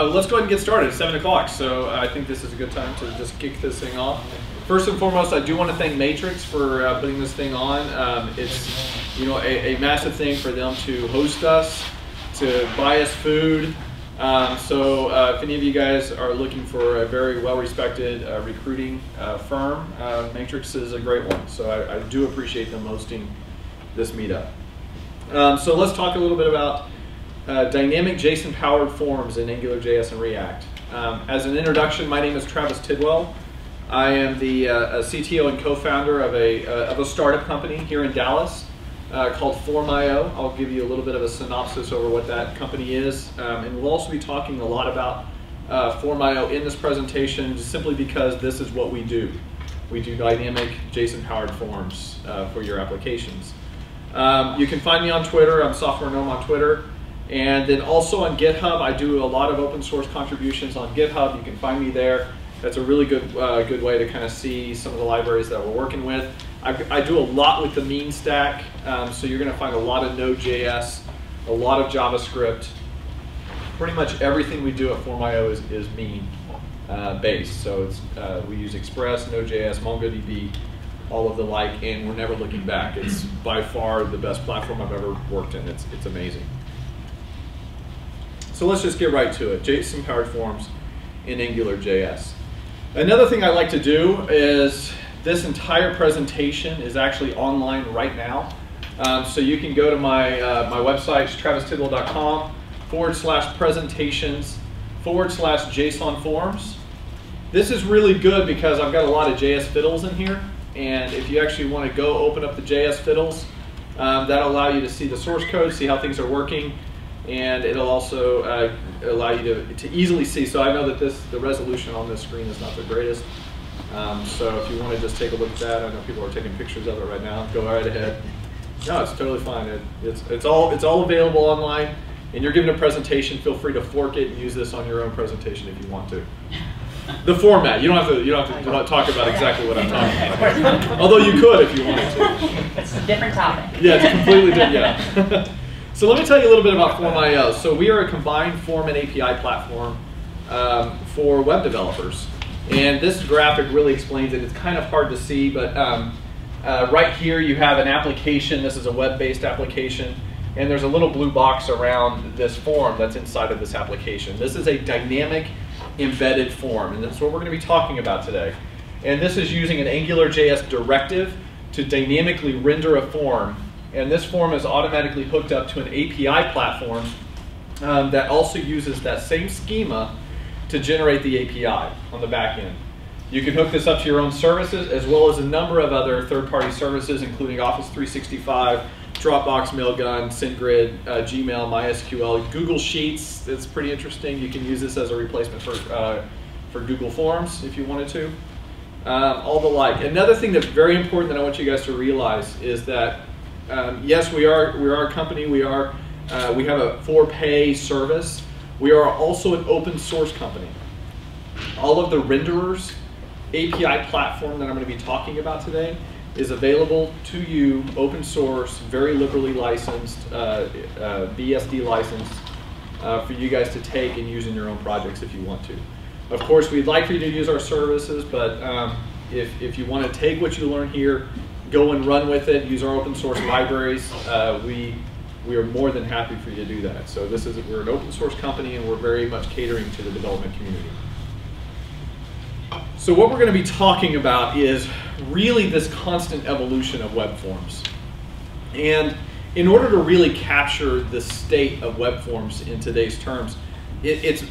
uh, let's go ahead and get started. It's 7 o'clock, so I think this is a good time to just kick this thing off. First and foremost, I do want to thank Matrix for uh, putting this thing on. Um, it's you know a, a, massive thing for them to host us, to buy us food. Um, so uh, if any of you guys are looking for a very well-respected uh, recruiting uh, firm, uh, Matrix is a great one. So I, I, do appreciate them hosting this meetup. Um, so let's talk a little bit about uh, dynamic JSON-powered forms in AngularJS and React. Um, as an introduction, my name is Travis Tidwell. I am the uh, CTO and co-founder of a, uh, of a startup company here in Dallas uh, called Form.io. I'll give you a little bit of a synopsis over what that company is. Um, and we'll also be talking a lot about uh, Form.io in this presentation simply because this is what we do. We do dynamic JSON-powered forms uh, for your applications. Um, you can find me on Twitter. I'm Software Gnome on Twitter. And then also on GitHub, I do a lot of open source contributions on GitHub. You can find me there. That's a really good uh, good way to kind of see some of the libraries that we're working with. I, I do a lot with the mean stack, um, so you're going to find a lot of Node.js, a lot of JavaScript. Pretty much everything we do at Form.io is, is mean uh, based. So it's, uh, we use Express, Node.js, MongoDB, all of the like, and we're never looking back. It's by far the best platform I've ever worked in. It's, it's amazing. So let's just get right to it. JSON powered forms in AngularJS. Another thing I like to do is this entire presentation is actually online right now. Um, so you can go to my, uh, my website, travistidwell.com forward slash presentations forward slash JSON forms. This is really good because I've got a lot of JS fiddles in here. And if you actually want to go open up the JS fiddles, um, that'll allow you to see the source code, see how things are working, and it'll also uh, allow you to, to easily see. So I know that this the resolution on this screen is not the greatest. Um, so if you want to just take a look at that, I know people are taking pictures of it right now. Go right ahead. No, it's totally fine. It, it's, it's, all, it's all available online, and you're given a presentation. Feel free to fork it and use this on your own presentation if you want to. The format, you don't have to, you don't have to talk about exactly what I'm talking about. Although you could if you wanted to. It's a different topic. Yeah, it's completely different, yeah. So let me tell you a little bit about Form.io. So we are a combined form and API platform um, for web developers. And this graphic really explains it. It's kind of hard to see, but um, uh, right here you have an application. This is a web-based application. And there's a little blue box around this form that's inside of this application. This is a dynamic embedded form, and that's what we're going to be talking about today. And this is using an AngularJS directive to dynamically render a form and this form is automatically hooked up to an API platform um, that also uses that same schema to generate the API on the back end. You can hook this up to your own services as well as a number of other third-party services, including Office 365, Dropbox, Mailgun, SendGrid, uh, Gmail, MySQL, Google Sheets. It's pretty interesting. You can use this as a replacement for, uh, for Google Forms if you wanted to. Um, all the like. Another thing that's very important that I want you guys to realize is that um, yes, we are we are a company. We are uh, we have a for pay service. We are also an open source company. All of the renderers API platform that I'm going to be talking about today is available to you, open source, very liberally licensed, uh, uh, BSD licensed, uh, for you guys to take and use in your own projects if you want to. Of course, we'd like for you to use our services, but um, if, if you want to take what you learn here go and run with it, use our open source libraries. Uh, we we are more than happy for you to do that. So this is we're an open source company and we're very much catering to the development community. So what we're going to be talking about is really this constant evolution of web forms. And in order to really capture the state of web forms in today's terms, it, it's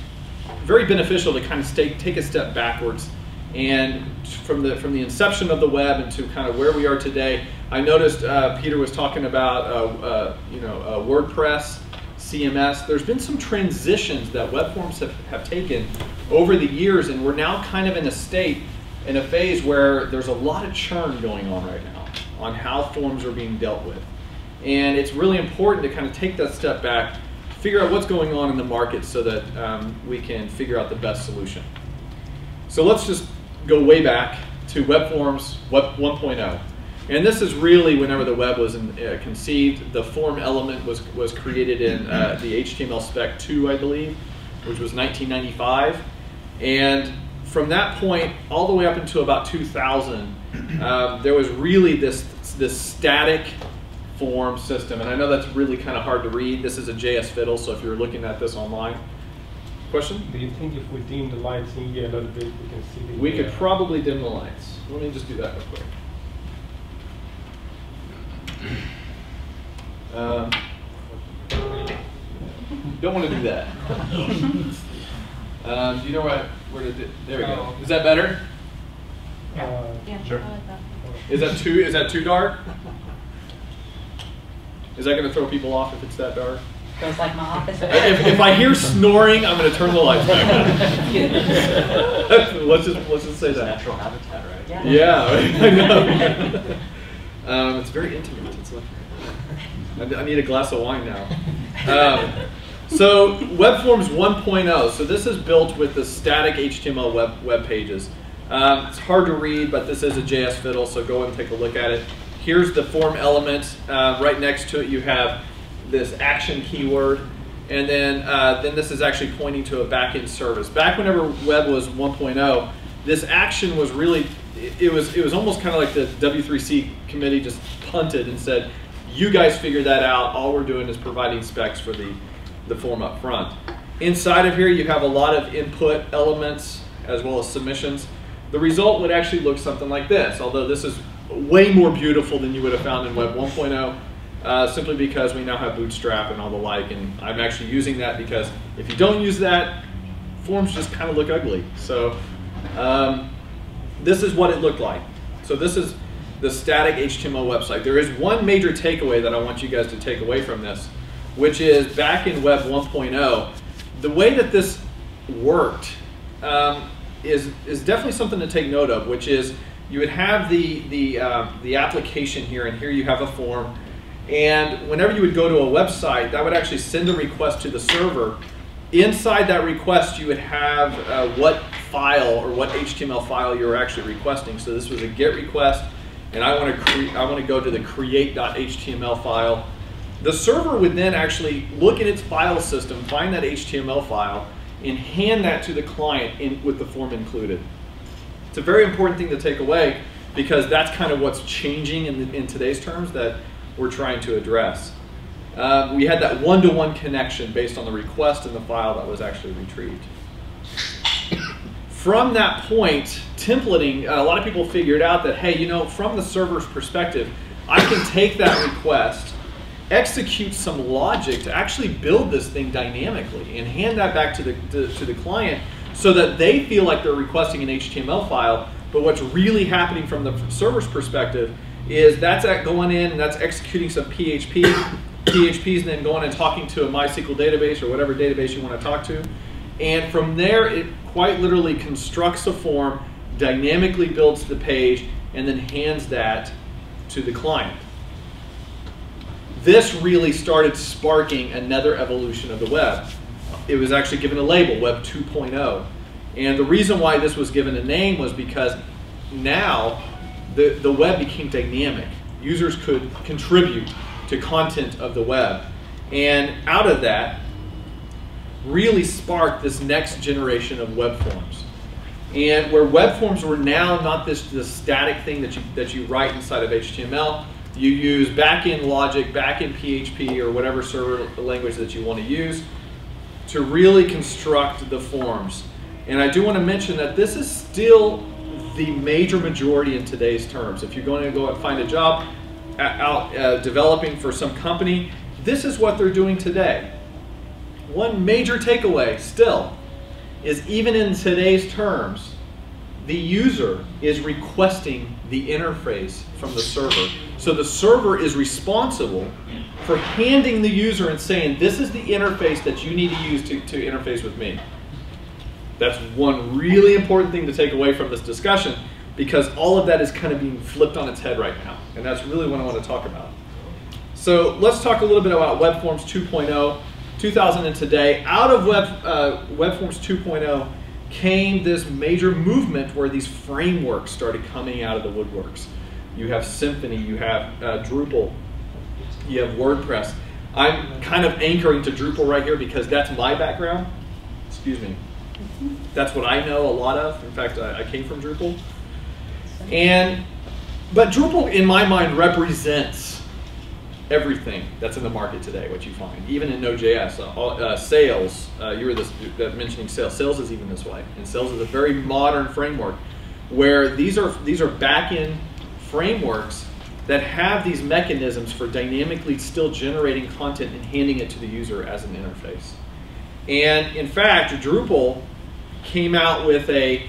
very beneficial to kind of stay, take a step backwards and from the from the inception of the web and to kind of where we are today, I noticed uh, Peter was talking about uh, uh, you know uh, WordPress, CMS. There's been some transitions that web forms have, have taken over the years, and we're now kind of in a state, in a phase where there's a lot of churn going on right now on how forms are being dealt with, and it's really important to kind of take that step back, figure out what's going on in the market, so that um, we can figure out the best solution. So let's just go way back to web forms web 1.0. And this is really whenever the web was in, uh, conceived. The form element was, was created in uh, the HTML spec 2, I believe. which was 1995. And from that point all the way up until about 2000, um, there was really this, this static form system. And I know that's really kind of hard to read. This is a JS Fiddle, so if you're looking at this online. Question? Do you think if we dim the lights in here a little bit, we can see the... We could probably dim the lights. Let me just do that real quick. Um, don't want to do that. Um, do you know where, where to do, there we go. Is that better? Uh, Yeah, Sure. I like that. Is that too, is that too dark? Is that gonna throw people off if it's that dark? Feels like my office. If, if I hear snoring, I'm gonna turn the lights back on. Let's just, let's just say that. Natural habitat, right? Yeah. Yeah, I know. um, it's very intimate. It's like, I, I need a glass of wine now. Um, so WebForms 1.0. So this is built with the static HTML web web pages. Um, it's hard to read, but this is a JS fiddle, so go and take a look at it. Here's the form element. Uh, right next to it, you have this action keyword, and then uh, then this is actually pointing to a backend service. Back whenever web was 1.0, this action was really it, was it was almost kind of like the W3C committee just punted and said, "You guys figure that out. All we're doing is providing specs for the the form up front." Inside of here, you have a lot of input elements as well as submissions. The result would actually look something like this, although this is way more beautiful than you would have found in Web 1.0, uh, simply because we now have Bootstrap and all the like, and I'm actually using that because if you don't use that, forms just kind of look ugly. So um, this is what it looked like. So this is the static HTML website. There is one major takeaway that I want you guys to take away from this, which is back in Web 1.0, the way that this worked um, is, is definitely something to take note of, which is you would have the, the, uh, the application here, and here you have a form. And whenever you would go to a website, that would actually send a request to the server. Inside that request, you would have uh, what file or what HTML file you're actually requesting. So this was a GET request, and I want to I want to go to the create.html file. The server would then actually look in its file system, find that HTML file, and hand that to the client in, with the form included. It's a very important thing to take away because that's kind of what's changing in, the, in today's terms that we're trying to address. Uh, we had that one-to-one connection based on the request and the file that was actually retrieved. From that point, templating, uh, a lot of people figured out that, hey, you know, from the server's perspective, I can take that request, execute some logic to actually build this thing dynamically and hand that back to the, to, to the client so that they feel like they're requesting an HTML file, but what's really happening from the server's perspective is that's at going in and that's executing some PHP. PHP is then going and talking to a MySQL database or whatever database you want to talk to. And from there, it quite literally constructs a form, dynamically builds the page, and then hands that to the client. This really started sparking another evolution of the web. It was actually given a label, Web 2.0. And the reason why this was given a name was because now the, the web became dynamic. Users could contribute to content of the web. And out of that, really sparked this next generation of web forms. And where web forms were now not this, this static thing that you, that you write inside of HTML, you use back-end logic, back-end PHP, or whatever server language that you want to use to really construct the forms. And I do want to mention that this is still the major majority in today's terms. If you're going to go and find a job out uh, developing for some company, this is what they're doing today. One major takeaway still is even in today's terms, the user is requesting the interface from the server. So the server is responsible for handing the user and saying, this is the interface that you need to use to, to interface with me. That's one really important thing to take away from this discussion because all of that is kind of being flipped on its head right now. And that's really what I want to talk about. So let's talk a little bit about Web Forms 2.0, 2000 and today. Out of Web, uh, Forms 2.0 came this major movement where these frameworks started coming out of the woodworks. You have Symfony, you have uh, Drupal, you have WordPress. I'm kind of anchoring to Drupal right here because that's my background. excuse me. That's what I know a lot of. In fact, I, I came from Drupal. And, but Drupal, in my mind, represents everything that's in the market today, what you find, even in Node.js. Uh, uh, Sails, uh, you were this, uh, mentioning Sails. Sails is even this way. And Sails is a very modern framework where these are, these are back-end frameworks that have these mechanisms for dynamically still generating content and handing it to the user as an interface. And in fact, Drupal came out with a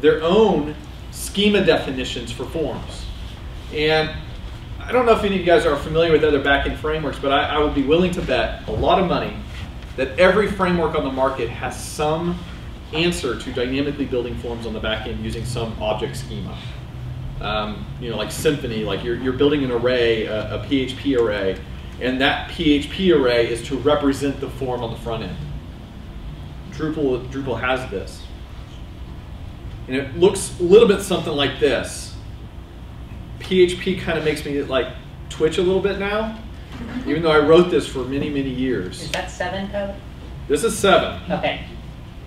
their own schema definitions for forms. And I don't know if any of you guys are familiar with other backend frameworks, but I, I would be willing to bet a lot of money that every framework on the market has some answer to dynamically building forms on the back end using some object schema. Um, you know, like Symfony, like you're, you're building an array, a, a, PHP array, and that PHP array is to represent the form on the front end. Drupal, Drupal has this. And it looks a little bit something like this. PHP kind of makes me like twitch a little bit now, even though I wrote this for many, many years. Is that seven code? This is seven. Okay.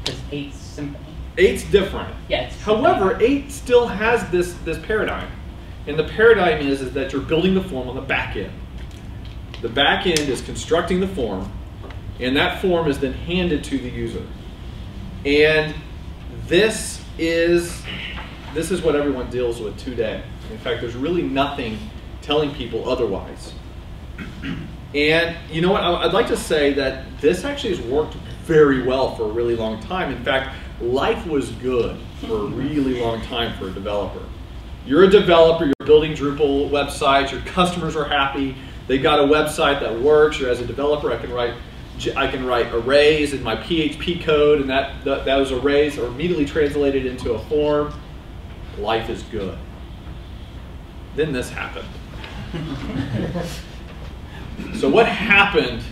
Because eight's Symfony. Eight's different. Yeah. However, eight still has this this paradigm, and the paradigm is is that you're building the form on the back end. The back end is constructing the form, and that form is then handed to the user. And this is this is what everyone deals with today. In fact, there's really nothing telling people otherwise. And you know what? I'd like to say that this actually has worked very well for a really long time. In fact, life was good for a really long time for a developer. You're a developer, you're building Drupal websites, your customers are happy, they got a website that works, or as a developer, I can write I can write arrays in my PHP code, and that, that those arrays are immediately translated into a form. Life is good. Then this happened. so what happened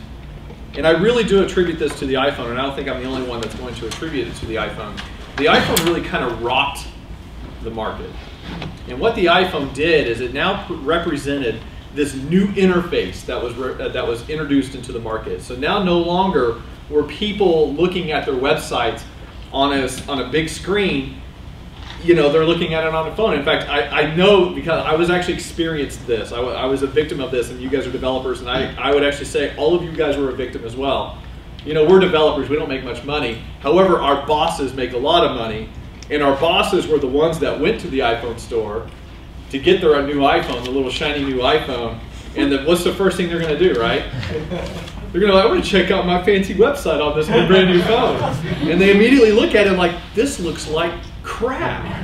and I really do attribute this to the iPhone, and I don't think I'm the only one that's going to attribute it to the iPhone. The iPhone really kind of rocked the market. And what the iPhone did is it now represented this new interface that was, uh, that was introduced into the market. So now no longer were people looking at their websites on a, on a big screen you know, they're looking at it on the phone. In fact, I, I know because I was actually experienced this. I, I was a victim of this, and you guys are developers, and I, I would actually say all of you guys were a victim as well. You know, we're developers, we don't make much money. However, our bosses make a lot of money, and our bosses were the ones that went to the iPhone store to get their new iPhone, the little shiny new iPhone, and then what's the first thing they're going to do, right? They're going to I want to check out my fancy website on this brand new phone. And they immediately look at it like, this looks like crap.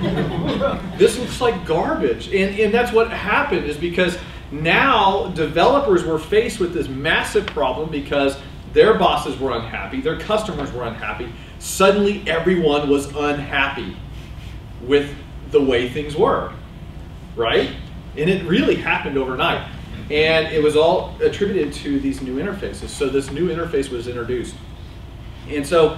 this looks like garbage. And, and that's what happened is because now developers were faced with this massive problem because their bosses were unhappy, their customers were unhappy. Suddenly everyone was unhappy with the way things were, right? And it really happened overnight. And it was all attributed to these new interfaces. So this new interface was introduced. And so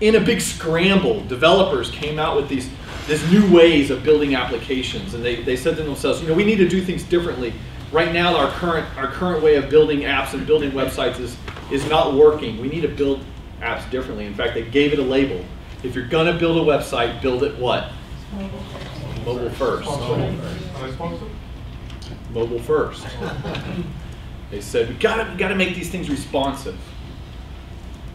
in a big scramble, developers came out with these, these new ways of building applications. And they, they said to themselves, you know, we need to do things differently. Right now, our current, our current way of building apps and building websites is, is not working. We need to build apps differently. In fact, they gave it a label. If you're going to build a website, build it what? Mobile first. Mobile first. They said, we gotta, we gotta make these things responsive.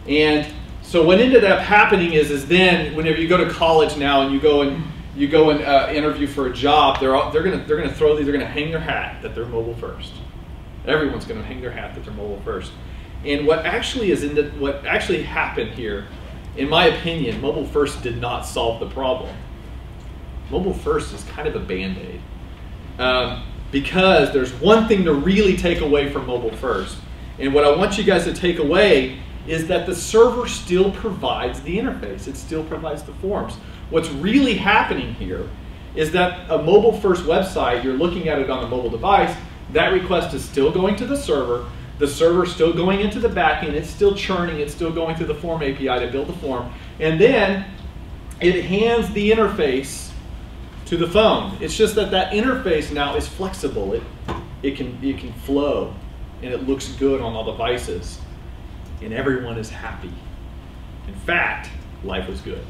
And so what ended up happening is, is then whenever you go to college now and you go and you go and uh, interview for a job, they're all, they're gonna they're gonna throw these, they're gonna hang their hat that they're mobile first. Everyone's gonna hang their hat that they're mobile first. And what actually is in the, what actually happened here, in my opinion, mobile first did not solve the problem. Mobile first is kind of a band aid. Um, because there's one thing to really take away from mobile first. And what I want you guys to take away is that the server still provides the interface. It still provides the forms. What's really happening here is that a mobile first website, you're looking at it on a mobile device, that request is still going to the server, the server is still going into the backend, it's still churning, it's still going through the form API to build the form, and then it hands the interface to the phone. It's just that that interface now is flexible. It, it, can, it can flow, and it looks good on all devices and everyone is happy. In fact, life was good.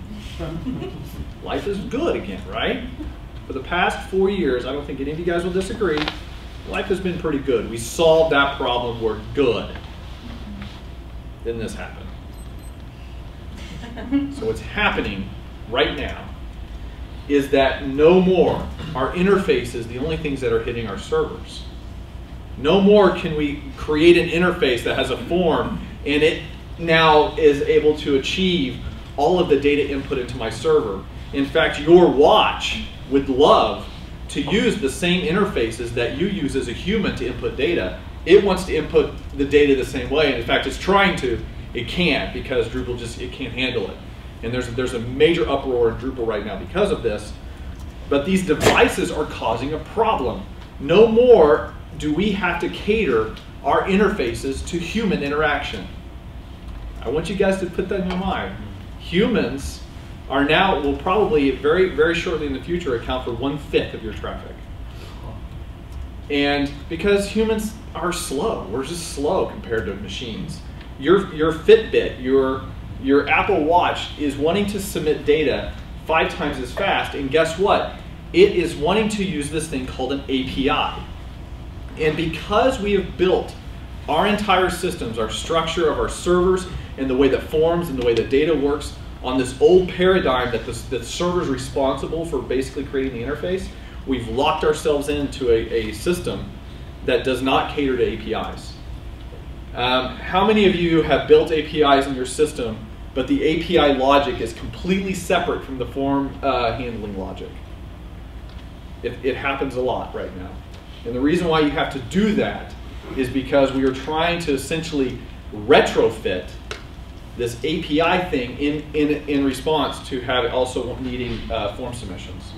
life is good again, right? For the past four years, I don't think any of you guys will disagree, life has been pretty good. We solved that problem, we're good. Then this happened. So what's happening right now is that no more our interfaces the only things that are hitting our servers. No more can we create an interface that has a form and it now is able to achieve all of the data input into my server. In fact, your watch would love to use the same interfaces that you use as a human to input data. It wants to input the data the same way, and in fact, it's trying to. It can't because Drupal just it can't handle it. And there's there's a major uproar in Drupal right now because of this. But these devices are causing a problem. No more do we have to cater our interfaces to human interaction. I want you guys to put that in your mind. Humans are now, will probably very, very shortly in the future account for one fifth of your traffic. And because humans are slow, we're just slow compared to machines. Your, your Fitbit, your, your Apple Watch is wanting to submit data five times as fast, and guess what? It is wanting to use this thing called an API. And because we have built our entire systems, our structure of our servers, and the way that forms and the way that data works on this old paradigm that the, the server is responsible for basically creating the interface, we've locked ourselves into a, a system that does not cater to APIs. Um, how many of you have built APIs in your system, but the API logic is completely separate from the form uh, handling logic? It, it happens a lot right now. And the reason why you have to do that is because we are trying to essentially retrofit this API thing in, in, in response to have also needing uh, form submissions.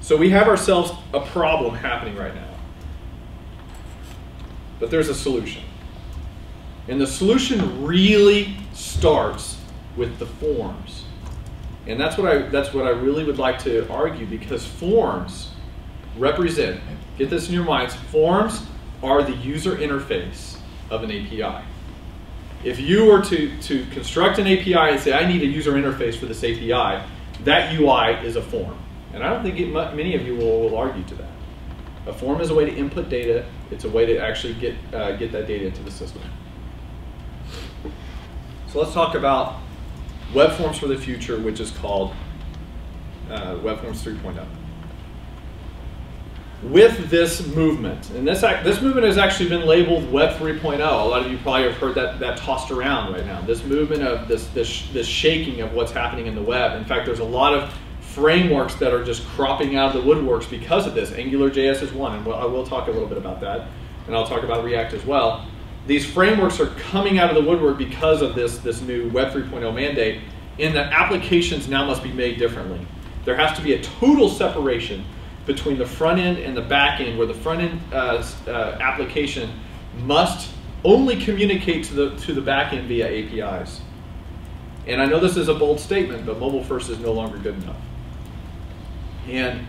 So we have ourselves a problem happening right now. But there's a solution. And the solution really starts with the forms. And that's what I that's what I really would like to argue because forms represent, get this in your minds, forms are the user interface of an API. If you were to, to construct an API and say, I need a user interface for this API, that UI is a form. And I don't think it, many of you will, will, argue to that. A form is a way to input data. It's a way to actually get, uh, get that data into the system. So let's talk about web forms for the future, which is called uh, Web Forms 3.0 with this movement, and this, this movement has actually been labeled Web 3.0. A lot of you probably have heard that, that tossed around right now. This movement of this, this, this shaking of what's happening in the web. In fact, there's a lot of frameworks that are just cropping out of the woodworks because of this. AngularJS is one, and I will talk a little bit about that, and I'll talk about React as well. These frameworks are coming out of the woodwork because of this, this new Web 3.0 mandate, and that applications now must be made differently. There has to be a total separation between the front end and the back end, where the front end uh, uh, application must only communicate to the, to the back end via APIs. And I know this is a bold statement, but mobile first is no longer good enough. And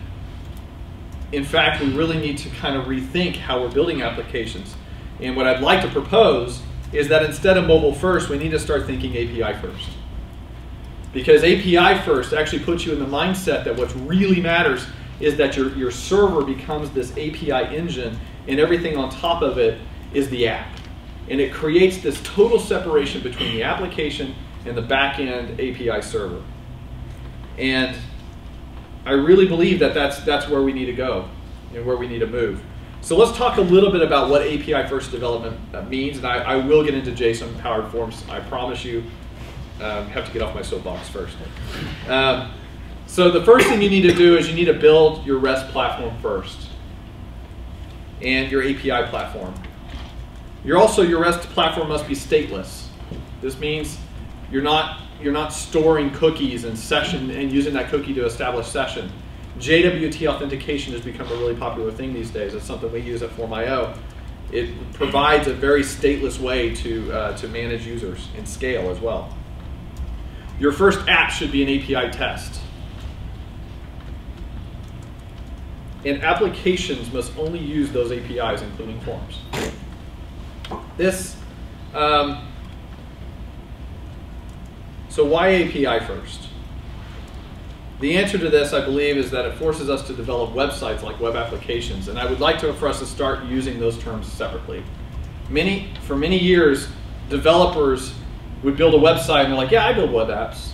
in fact, we really need to kind of rethink how we're building applications. And what I'd like to propose is that instead of mobile first, we need to start thinking API first. Because API first actually puts you in the mindset that what really matters is that your, your server becomes this API engine and everything on top of it is the app. And it creates this total separation between the application and the back-end API server. And I really believe that that's, that's where we need to go and where we need to move. So let's talk a little bit about what API first development uh, means, and I, I will get into JSON powered forms, I promise you. Um, have to get off my soapbox first. Um, so the first thing you need to do is you need to build your REST platform first and your API platform. You're also, your REST platform must be stateless. This means you're not, you're not storing cookies and session and using that cookie to establish session. JWT authentication has become a really popular thing these days. It's something we use at Form.io. It provides a very stateless way to, uh, to manage users and scale as well. Your first app should be an API test. and applications must only use those APIs, including forms. This, um, So why API first? The answer to this, I believe, is that it forces us to develop websites like web applications, and I would like to for us to start using those terms separately. Many, for many years, developers would build a website and they're like, yeah, I build web apps.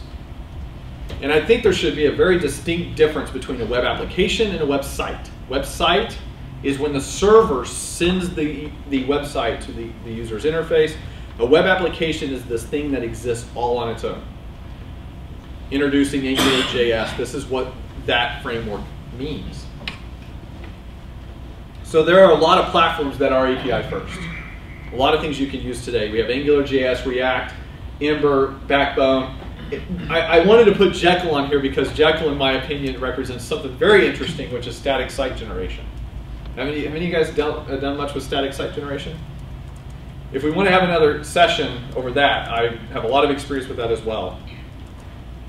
And I think there should be a very distinct difference between a web application and a website. Website is when the server sends the, the website to the, the user's interface. A web application is this thing that exists all on its own introducing AngularJS. This is what that framework means. So there are a lot of platforms that are API first. A lot of things you can use today. We have AngularJS, React, Ember, Backbone. I, I wanted to put Jekyll on here because Jekyll, in my opinion, represents something very interesting, which is static site generation. Have any, have any of you guys dealt, uh, done much with static site generation? If we want to have another session over that, I have a lot of experience with that as well.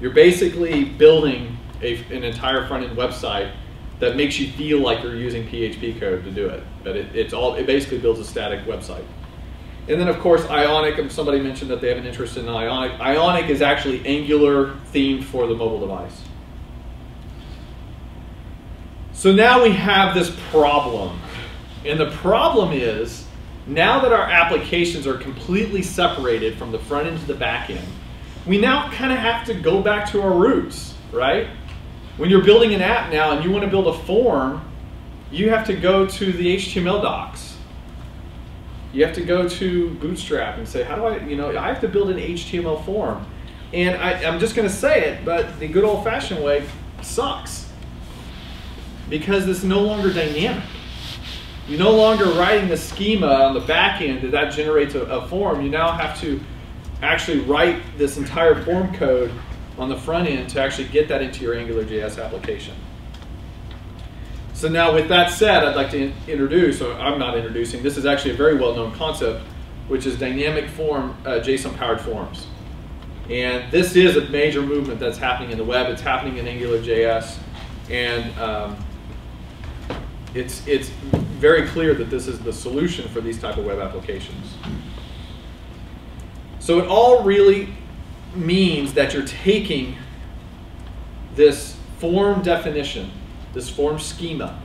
You're basically building a, an entire front-end website that makes you feel like you're using PHP code to do it. But it, it's all it basically builds a static website. And then of course Ionic, somebody mentioned that they have an interest in Ionic. Ionic is actually Angular themed for the mobile device. So now we have this problem. And the problem is, now that our applications are completely separated from the front end to the back end, we now kind of have to go back to our roots, right? When you're building an app now and you want to build a form, you have to go to the HTML docs. You have to go to Bootstrap and say, how do I, you know, I have to build an HTML form. And I, am just going to say it, but the good old fashioned way sucks. Because it's no longer dynamic. You're no longer writing the schema on the back end that that generates a, a form. You now have to actually write this entire form code on the front end to actually get that into your AngularJS application. So now with that said, I'd like to introduce, or I'm not introducing, this is actually a very well-known concept, which is dynamic form, uh, JSON-powered forms. And this is a major movement that's happening in the web. It's happening in AngularJS. And um, it's, it's very clear that this is the solution for these type of web applications. So it all really means that you're taking this form definition, this form schema,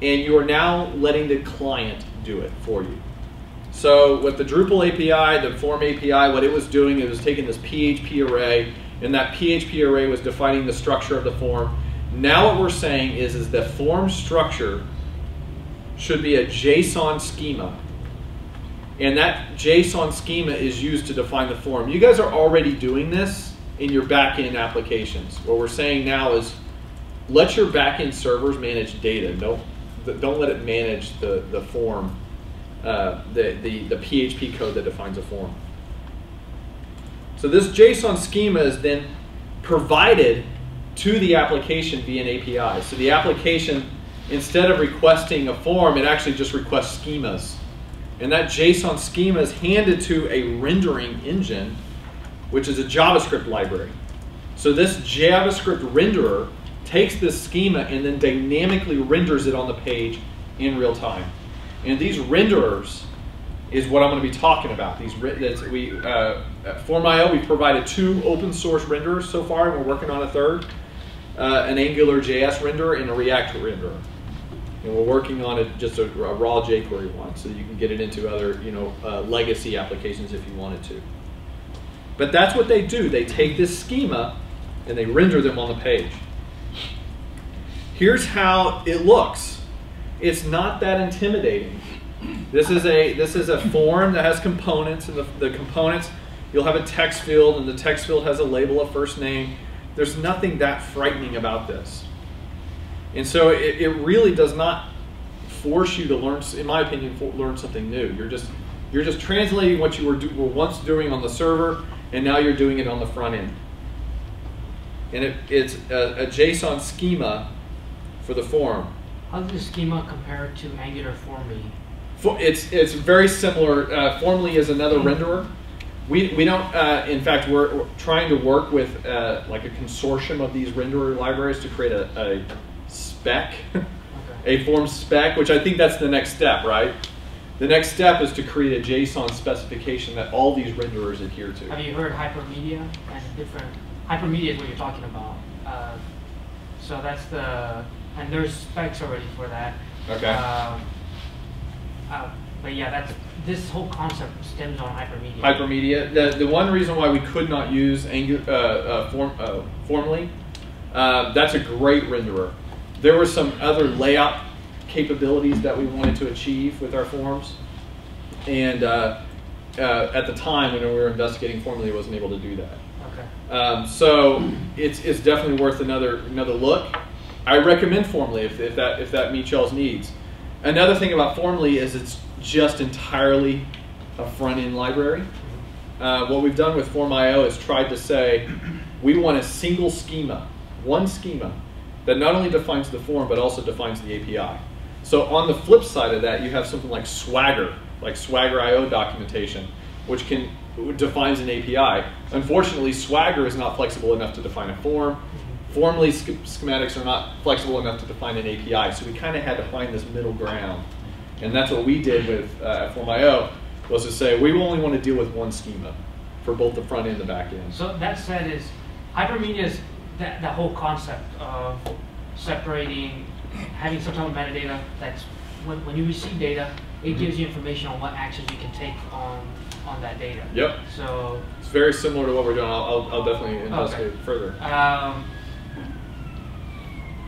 and you are now letting the client do it for you. So with the Drupal API, the form API, what it was doing, it was taking this PHP array, and that PHP array was defining the structure of the form. Now what we're saying is, is the form structure should be a JSON schema and that JSON schema is used to define the form. You guys are already doing this in your backend applications. What we're saying now is let your backend servers manage data. Don't, don't let it manage the, the form, uh, the, the, the PHP code that defines a form. So this JSON schema is then provided to the application via an API. So the application, instead of requesting a form, it actually just requests schemas and that JSON schema is handed to a rendering engine, which is a JavaScript library. So this JavaScript renderer takes this schema and then dynamically renders it on the page in real time. And these renderers is what I'm going to be talking about. These we uh, Form.io we've provided two open source renderers so far, and we're working on a third, uh, an Angular JS renderer and a React renderer. And we're working on it just a, a, raw jQuery one, so you can get it into other, you know, uh, legacy applications if you wanted to. But that's what they do. They take this schema and they render them on the page. Here's how it looks. It's not that intimidating. This is a this is a form that has components, and the, the components you'll have a text field, and the text field has a label of first name. There's nothing that frightening about this. And so it, it really does not force you to learn, in my opinion, learn something new. You're just you're just translating what you were, do, were once doing on the server, and now you're doing it on the front end. And it, it's a, a JSON schema for the form. How does the schema compare to Angular Formly? It's it's very similar. Uh, Formly is another renderer. We, we don't, uh, in fact, we're, we're, trying to work with uh, like a consortium of these renderer libraries to create a, a spec, a form spec, which I think that's the next step, right? The next step is to create a JSON specification that all these renderers adhere to. Have you heard hypermedia and different, hypermedia is what you're talking about. Uh, So that's the, and there's specs already for that. Okay. Um, uh, But yeah, that's, this whole concept stems on hypermedia. Hypermedia. The, the one reason why we could not use Angu- uh, uh, form, uh, Formly, uh, that's a great renderer. There were some other layout capabilities that we wanted to achieve with our forms, and uh, uh, at the time when we were investigating Formly, wasn't able to do that. Okay. Um, so it's, it's definitely worth another another look. I recommend Formly if, if that if that meets y'all's needs. Another thing about Formly is it's just entirely a front end library. Uh, what we've done with Form.io is tried to say we want a single schema, one schema that not only defines the form but also defines the API. So on the flip side of that, you have something like Swagger, like Swagger IO documentation, which can defines an API. Unfortunately, Swagger is not flexible enough to define a form. Formly, sch- schematics are not flexible enough to define an API. So we kind of had to find this middle ground, and that's what we did with uh, Form.io was to say we only want to deal with one schema for both the front end and the back end. So that said is, hypermedia is that, that whole concept of separating, having some type of metadata that's, when, when you receive data, it Mhm. gives you information on what actions you can take on, on that data. Yep. So, It's very similar to what we're doing. I'll, I'll, I'll definitely investigate it further. um,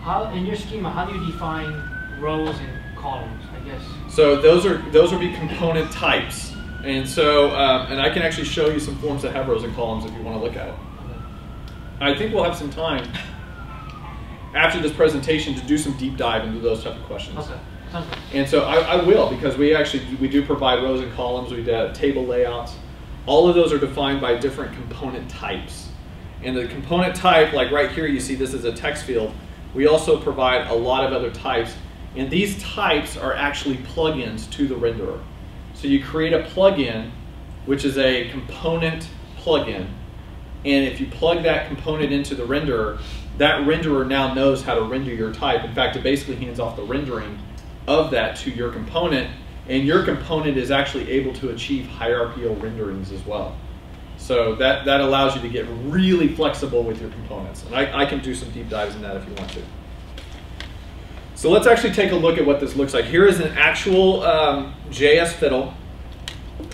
how, in your schema, how do you define rows and columns, I guess? So those are those would be component types, and so um, and I can actually show you some forms that have rows and columns if you want to look at it. I think we'll have some time after this presentation to do some deep dive into those type of questions. Okay. And so I, I will because we actually we do provide rows and columns. We do table layouts. All of those are defined by different component types. And the component type, like right here, you see this is a text field. We also provide a lot of other types, and these types are actually plugins to the renderer. So you create a plugin, which is a component plugin, and if you plug that component into the renderer, that renderer now knows how to render your type. In fact, it basically hands off the rendering of that to your component, and your component is actually able to achieve hierarchical renderings as well. So that, that allows you to get really flexible with your components. And I, I can do some deep dives in that if you want to. So let's actually take a look at what this looks like. Here is an actual um, JS fiddle.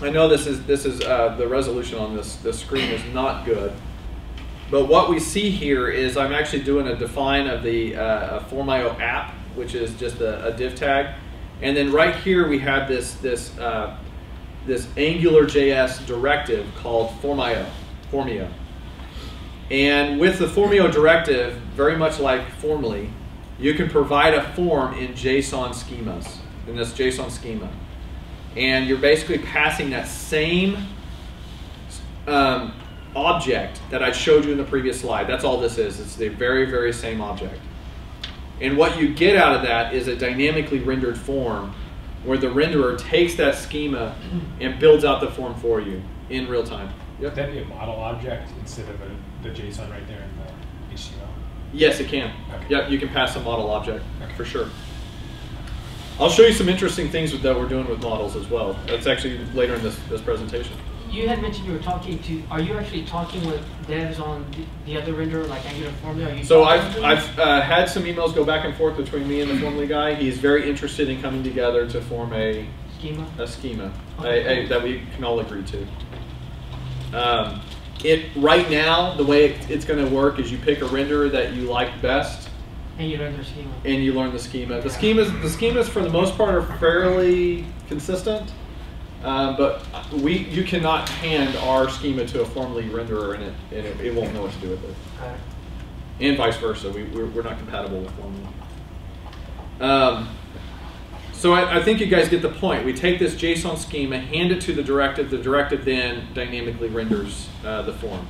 I know this is this is uh, the resolution on this this screen is not good, but what we see here is I'm actually doing a define of the uh, Form.io app, which is just a, a div tag, and then right here we have this this uh, this Angular JS directive called Form.io, Formio. And with the Formio directive, very much like Formly, you can provide a form in JSON schemas, in this JSON schema. And you're basically passing that same um, object that I showed you in the previous slide. That's all this is. It's the very, very same object. And what you get out of that is a dynamically rendered form where the renderer takes that schema and builds out the form for you in real time. Would that be a model object instead of a, the JSON right there in the HTML? Yes, it can. Okay. Yep, you can pass a model object Okay. for sure. I'll show you some interesting things with, that we're doing with models as well. That's actually later in this, this presentation. You had mentioned you were talking to, are you actually talking with devs on the, the other renderer, like Angular Formly? Are you So I've. I've uh, had some emails go back and forth between me and the Formly guy. He's very interested in coming together to form a, Schema? a schema Okay, a, a, that we can all agree to. Um, it right now the way it, it's going to work is you pick a renderer that you like best And you learn their schema? and you learn the schema. The schemas the schemas for the most part are fairly consistent. Um, but we, you cannot hand our schema to a Formly renderer and it, and it, it won't know what to do with it Okay. and vice versa. We, we're, we're not compatible with Formly. Um, so I, I think you guys get the point. We take this JSON schema, hand it to the directive. The directive then dynamically renders uh, the form.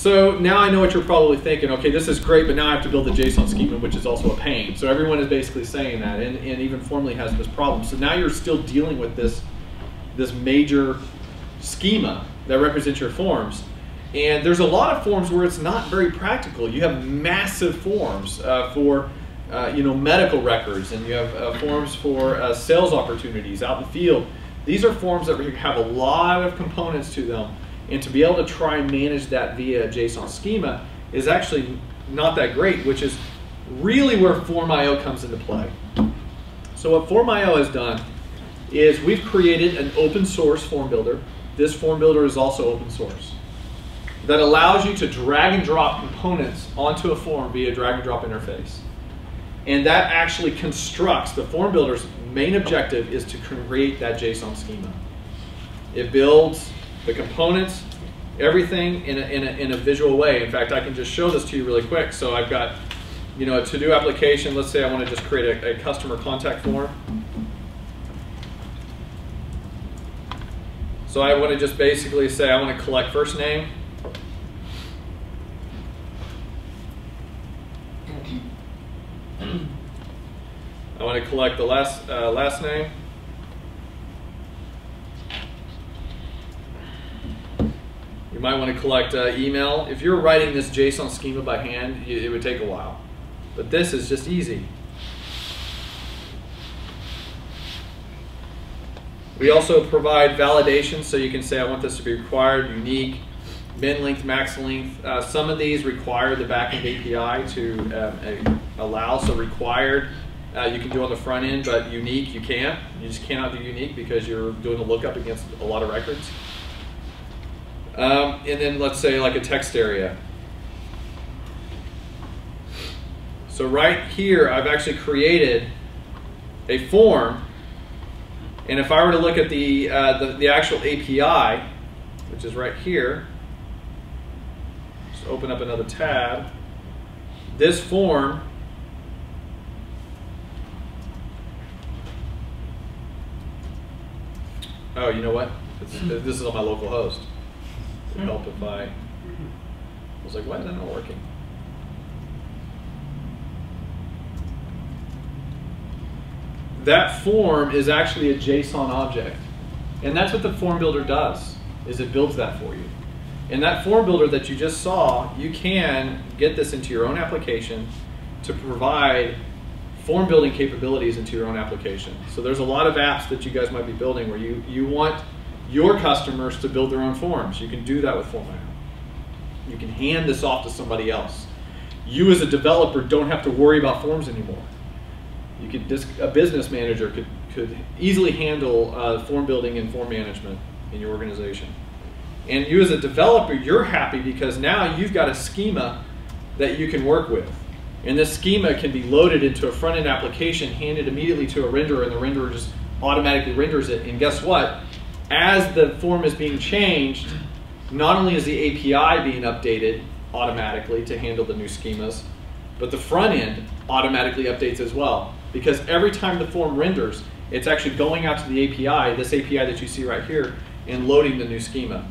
So now I know what you're probably thinking. Okay, this is great, but now I have to build the JSON schema, which is also a pain. So everyone is basically saying that, and, and even Formly has this problem. So now you're still dealing with this this major schema that represents your forms. And there's a lot of forms where it's not very practical. You have massive forms uh, for uh, you know, medical records, and you have uh, forms for uh, sales opportunities out in the field. These are forms that have a lot of components to them, and to be able to try and manage that via JSON schema is actually not that great, which is really where Form.io comes into play. So what Form.io has done is we've created an open source form builder. This form builder is also open source that allows you to drag and drop components onto a form via drag and drop interface. And that actually constructs, the form builder's main objective is to create that JSON schema. It builds the components, everything in a, in a, in a visual way. In fact, I can just show this to you really quick. So I've got, you know, a to-do application. Let's say I want to just create a, a customer contact form. So I want to just basically say I want to collect first name, I want to collect the last uh, last name. You might want to collect uh, email. If you're writing this JSON schema by hand, it would take a while. But this is just easy. We also provide validation, so you can say I want this to be required, unique, min length, max length. Uh, some of these require the backend API to um, allow, so required uh, you can do on the front end, but unique you can't. You just cannot do unique because you're doing a lookup against a lot of records. Um, and then let's say like a text area. So right here, I've actually created a form. And if I were to look at the, uh, the, the actual API, which is right here, just open up another tab. This form Oh, you know what? It's, this is on my local host. Would help if I. I was like, why is that not working? That form is actually a JSON object. And that's what the form builder does, is it builds that for you. And that form builder that you just saw, you can get this into your own application to provide form building capabilities into your own application. So there's a lot of apps that you guys might be building where you, you want your customers to build their own forms. You can do that with Form.io. You can hand this off to somebody else. You as a developer don't have to worry about forms anymore. You could a business manager could, could easily handle uh, form building and form management in your organization. And you as a developer, you're happy because now you've got a schema that you can work with. And this schema can be loaded into a front-end application, handed immediately to a renderer, and the renderer just automatically renders it. And guess what? As the form is being changed, not only is the API being updated automatically to handle the new schemas, but the front end automatically updates as well. Because every time the form renders, it's actually going out to the API, this API that you see right here, and loading the new schema.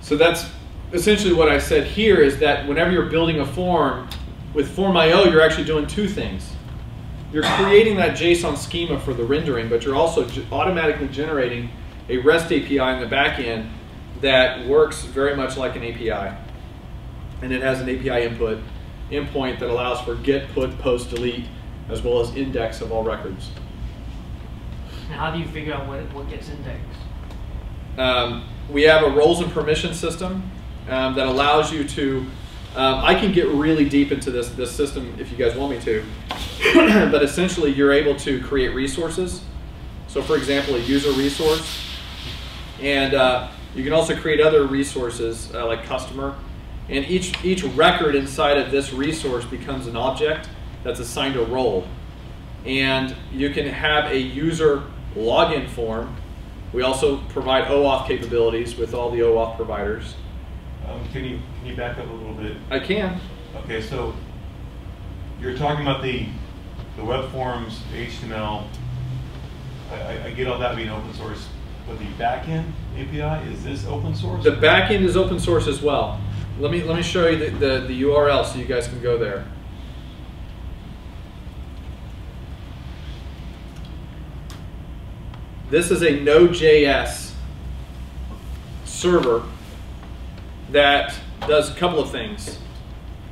So that's essentially what I said here is that whenever you're building a form with Form.io, you're actually doing two things. You're creating that JSON schema for the rendering, but you're also automatically generating a REST API in the back end that works very much like an API. And it has an API input endpoint that allows for get, put, post, delete, as well as index of all records. Now, how do you figure out what, what gets indexed? Um, we have a roles and permission system um, that allows you to. Um, I can get really deep into this this system if you guys want me to, but essentially you're able to create resources. So, for example, a user resource, and uh, you can also create other resources uh, like customer. And each each record inside of this resource becomes an object that's assigned a role. And you can have a user login form. We also provide OAuth capabilities with all the OAuth providers. Um, can you can you back up a little bit? I can. Okay, so you're talking about the the web forms, HTML. I, I get all that being open source, but the backend API is this open source? The backend is open source as well. Let me let me show you the, the, the URL so you guys can go there. This is a Node.js server that does a couple of things.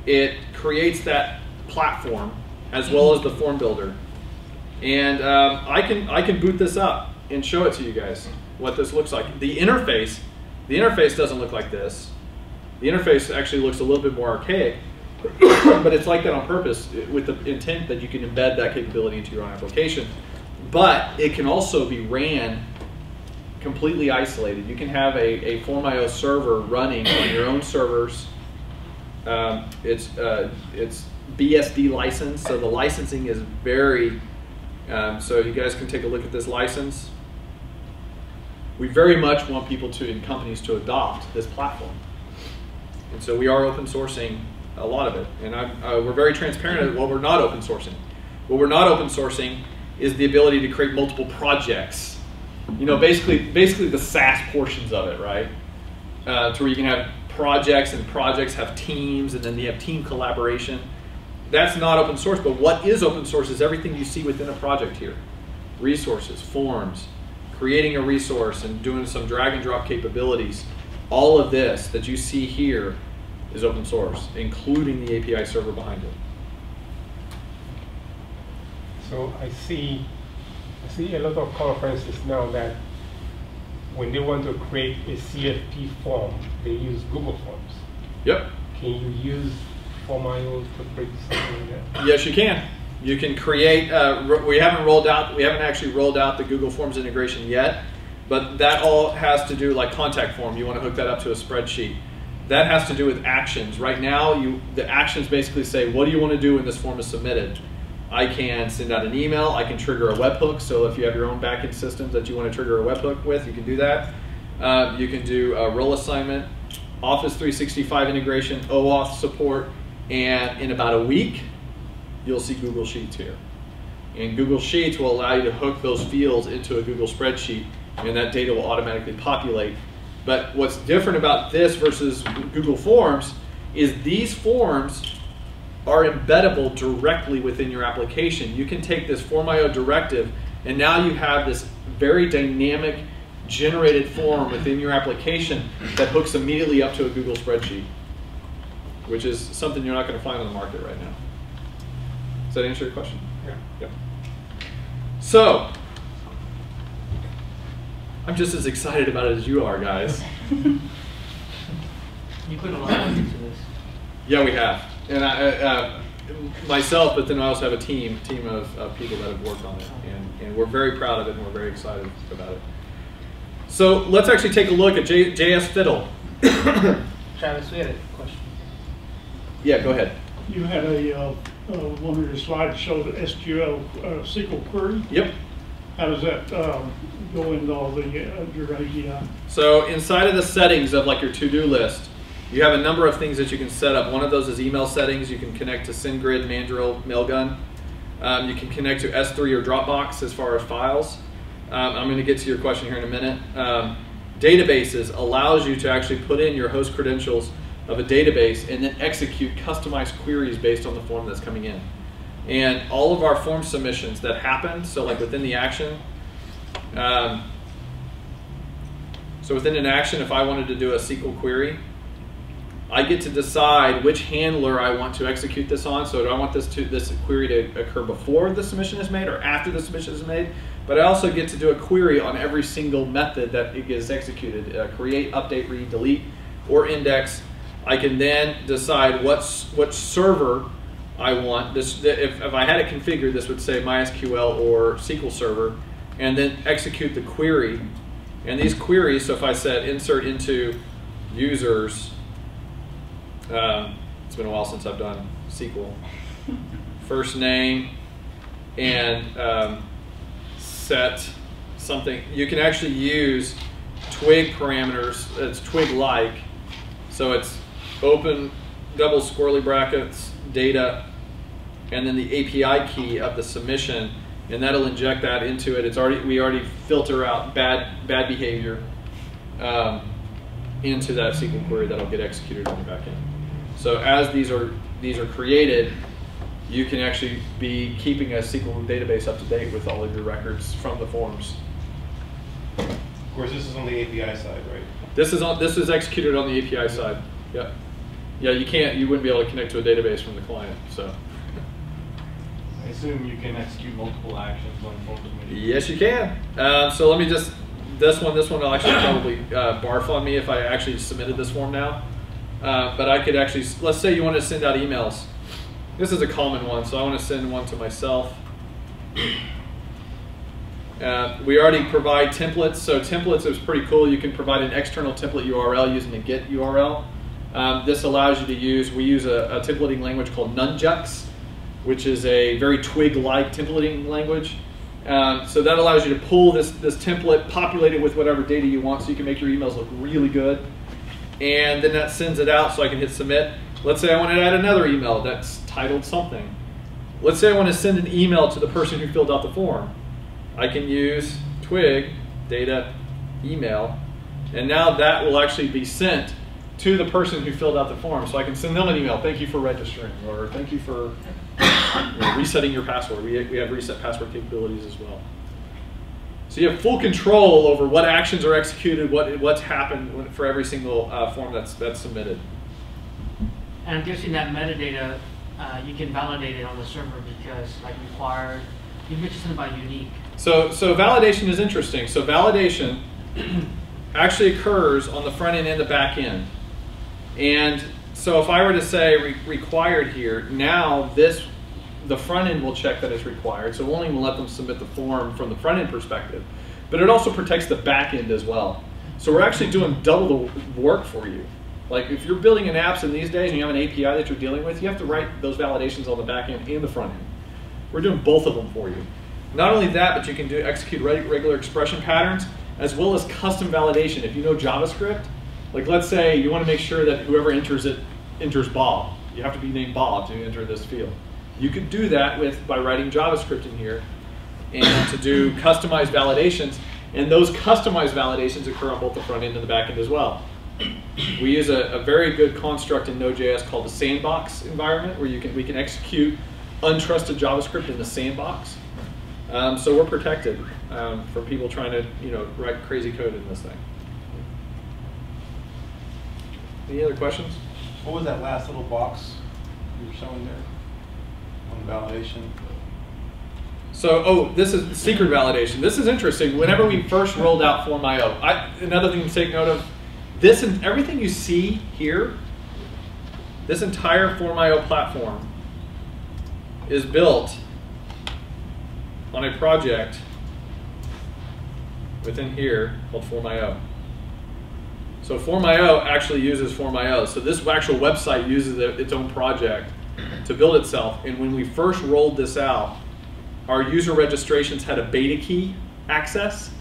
It creates that platform as well as the form builder, and um, I can I can boot this up and show it to you guys what this looks like. The interface, the interface doesn't look like this. The interface actually looks a little bit more archaic, but it's like that on purpose with the intent that you can embed that capability into your own application. But it can also be ran completely isolated. You can have a, a Form.io server running on your own servers. Um, it's uh, it's BSD license, so the licensing is very. Um, so you guys can take a look at this license. We very much want people to and companies to adopt this platform, and so we are open sourcing a lot of it. And uh, we're very transparent at what we're not open sourcing. What we're not open sourcing is the ability to create multiple projects. You know, basically, basically the SaaS portions of it, right? Uh, to where you can have projects and projects have teams, and then you have team collaboration. That's not open source, but what is open source is everything you see within a project here: resources, forms, creating a resource, and doing some drag and drop capabilities. All of this that you see here is open source, including the API server behind it. So I see, I see a lot of conferences now that when they want to create a CFP form, they use Google Forms. Yep. Can you use Yes, you can. You can create. Uh, we haven't rolled out. We haven't actually rolled out the Google Forms integration yet, but that all has to do like contact form. You want to hook that up to a spreadsheet. That has to do with actions. Right now, you the actions basically say, what do you want to do when this form is submitted? I can send out an email. I can trigger a webhook. So if you have your own backend systems that you want to trigger a webhook with, you can do that. Uh, you can do a role assignment, Office 365 integration, OAuth support, and in about a week, you'll see Google Sheets here. And Google Sheets will allow you to hook those fields into a Google spreadsheet, and that data will automatically populate. But what's different about this versus Google Forms is these forms are embeddable directly within your application. You can take this Form.io directive, and now you have this very dynamic generated form within your application that hooks immediately up to a Google spreadsheet, which is something you're not going to find on the market right now. Does that answer your question? Yeah. Yep. So, I'm just as excited about it as you are, guys. You put a lot into this. Yeah, we have, and I, uh, myself, but then I also have a team, team of, of people that have worked on it, and, and we're very proud of it, and we're very excited about it. So let's actually take a look at J, JS Fiddle. Travis, we had a question. Yeah, go ahead. You had a, uh, uh, one of your slides showed the SQL uh, SQL query. Yep. How does that um, go into all the, uh, your API? So inside of the settings of like your to-do list, you have a number of things that you can set up. One of those is email settings. You can connect to SendGrid, Mandrill, Mailgun. Um, you can connect to S3 or Dropbox as far as files. Um, I'm going to get to your question here in a minute. Um, databases allows you to actually put in your host credentials of a database and then execute customized queries based on the form that's coming in. And all of our form submissions that happen, so like within the action, um, so within an action, if I wanted to do a SQL query, I get to decide which handler I want to execute this on. So do I want this to this query to occur before the submission is made or after the submission is made? But I also get to do a query on every single method that it gets executed: uh, create, update, read, delete, or index. I can then decide what's what server I want. This if, if I had it configured, this would say MySQL or SQL Server, and then execute the query. And these queries, so if I said insert into users um, it's been a while since I've done SQL. First name and um, set something. You can actually use twig parameters. It's twig like. So it's open double squirrely brackets, data, and then the API key of the submission, and that'll inject that into it. It's already we already filter out bad bad behavior um, into that SQL query that'll get executed on the back end. So as these are these are created, you can actually be keeping a SQL database up to date with all of your records from the forms. Of course, this is on the API side, right? This is on, this is executed on the API side. Yeah. Yeah, you can't, you wouldn't be able to connect to a database from the client, so. I assume you can execute multiple actions on forms of. Yes, you can. Um, so let me just, this one, this one will actually probably uh, barf on me if I actually submitted this form now. Uh, but I could actually, let's say you want to send out emails. This is a common one, so I want to send one to myself. Uh, we already provide templates, so templates is pretty cool. You can provide an external template URL using a GET URL. Um, this allows you to use, we use a, a templating language called Nunjucks, which is a very twig-like templating language. Um, so that allows you to pull this, this template, populate it with whatever data you want so you can make your emails look really good. And then that sends it out so I can hit submit. Let's say I want to add another email that's titled something. Let's say I want to send an email to the person who filled out the form. I can use twig data email, and now that will actually be sent to the person who filled out the form. So I can send them an email, thank you for registering, or thank you for you know, resetting your password. We, we have reset password capabilities as well. So you have full control over what actions are executed, what, what's happened for every single uh, form that's, that's submitted. And I'm guessing that metadata, uh, you can validate it on the server because like required, you mentioned something about unique. So, so validation is interesting. So validation actually occurs on the front end and the back end. And so if I were to say re required here, now this, the front end will check that it's required. So we'll only let them submit the form from the front end perspective. But it also protects the back end as well. So we're actually doing double the work for you. Like if you're building an apps in these days and you have an API that you're dealing with, you have to write those validations on the back end and the front end. We're doing both of them for you. Not only that, but you can do execute regular expression patterns as well as custom validation. If you know JavaScript, like let's say you want to make sure that whoever enters it enters Bob. You have to be named Bob to enter this field. You could do that with by writing JavaScript in here and to do customized validations. And those customized validations occur on both the front end and the back end as well. We use a, a very good construct in Node.js called the sandbox environment where you can we can execute untrusted JavaScript in the sandbox. Um, so we're protected um, from people trying to, you know, write crazy code in this thing. Any other questions? What was that last little box you were showing there on validation? So, oh, this is secret validation. This is interesting. Whenever we first rolled out Form.io, I, another thing to take note of, this and everything you see here, this entire Form.io platform is built on a project within here called Form.io. So Form.io actually uses Form.io. So this actual website uses its own project to build itself. And when we first rolled this out, our user registrations had a beta key access.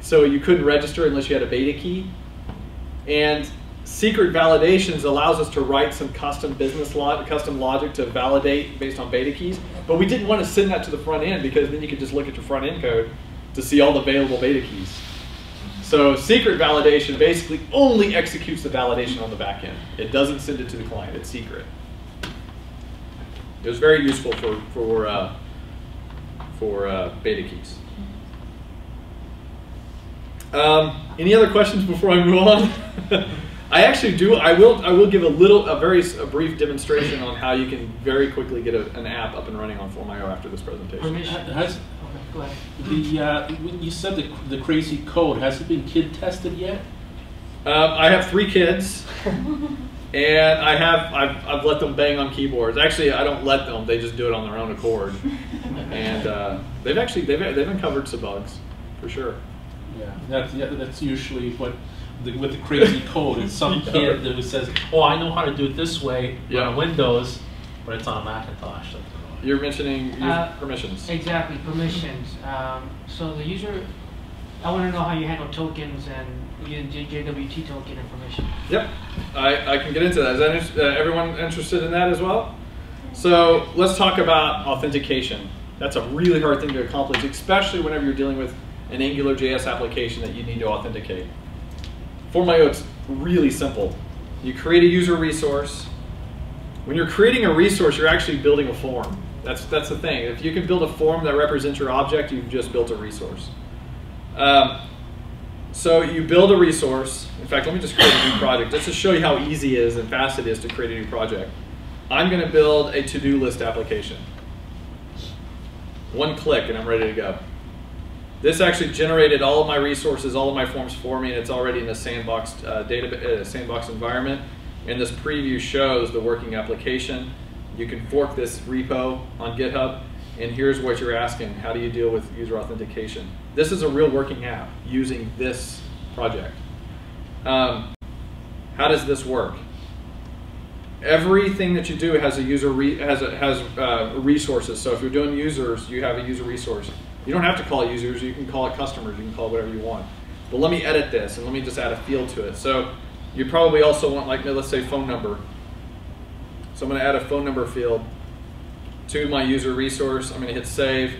So you couldn't register unless you had a beta key. And secret validations allows us to write some custom business logic, custom logic to validate based on beta keys. But we didn't want to send that to the front end because then you could just look at your front end code to see all the available beta keys. So secret validation basically only executes the validation on the back end. It doesn't send it to the client. It's secret. It was very useful for for uh, for uh, beta keys. Um, any other questions before I move on? I actually do. I will. I will give a little, a very a brief demonstration on how you can very quickly get a, an app up and running on Form.io after this presentation. Permission. Has, Okay, the, uh, you said the, the crazy code, has it been kid tested yet? Um, I have three kids, and I have I've, I've let them bang on keyboards. Actually, I don't let them; they just do it on their own accord. And uh, they've actually they've they've uncovered some bugs, for sure. Yeah, that's yeah, that's usually what the, with the crazy code. It's some kid that says, "Oh, I know how to do it this way Yeah. on Windows, but it's on Macintosh." That's annoying. You're mentioning Uh, permissions. Exactly, permissions. Um, so the user, I want to know how you handle tokens and JWT token information. Yep, I, I can get into that. Is that uh, everyone interested in that as well? So let's talk about authentication. That's a really hard thing to accomplish, especially whenever you're dealing with an Angular JS application that you need to authenticate. Form.io, it's really simple. You create a user resource. When you're creating a resource, you're actually building a form. That's, that's the thing. If you can build a form that represents your object, you've just built a resource. Um, so you build a resource. In fact, let me just create a new project just to show you how easy it is and fast it is to create a new project. I'm going to build a to-do list application. One click and I'm ready to go. This actually generated all of my resources, all of my forms for me, and it's already in a sandbox uh, data, uh, sandbox environment. And this preview shows the working application. You can fork this repo on GitHub, and here's what you're asking: How do you deal with user authentication? This is a real working app using this project. Um, how does this work? Everything that you do has a user has a, has uh, resources. So if you're doing users, you have a user resource. You don't have to call it users. You can call it customers. You can call it whatever you want. But let me edit this and let me just add a field to it. So you probably also want like let's say phone number. So I'm going to add a phone number field to my user resource. I'm going to hit save.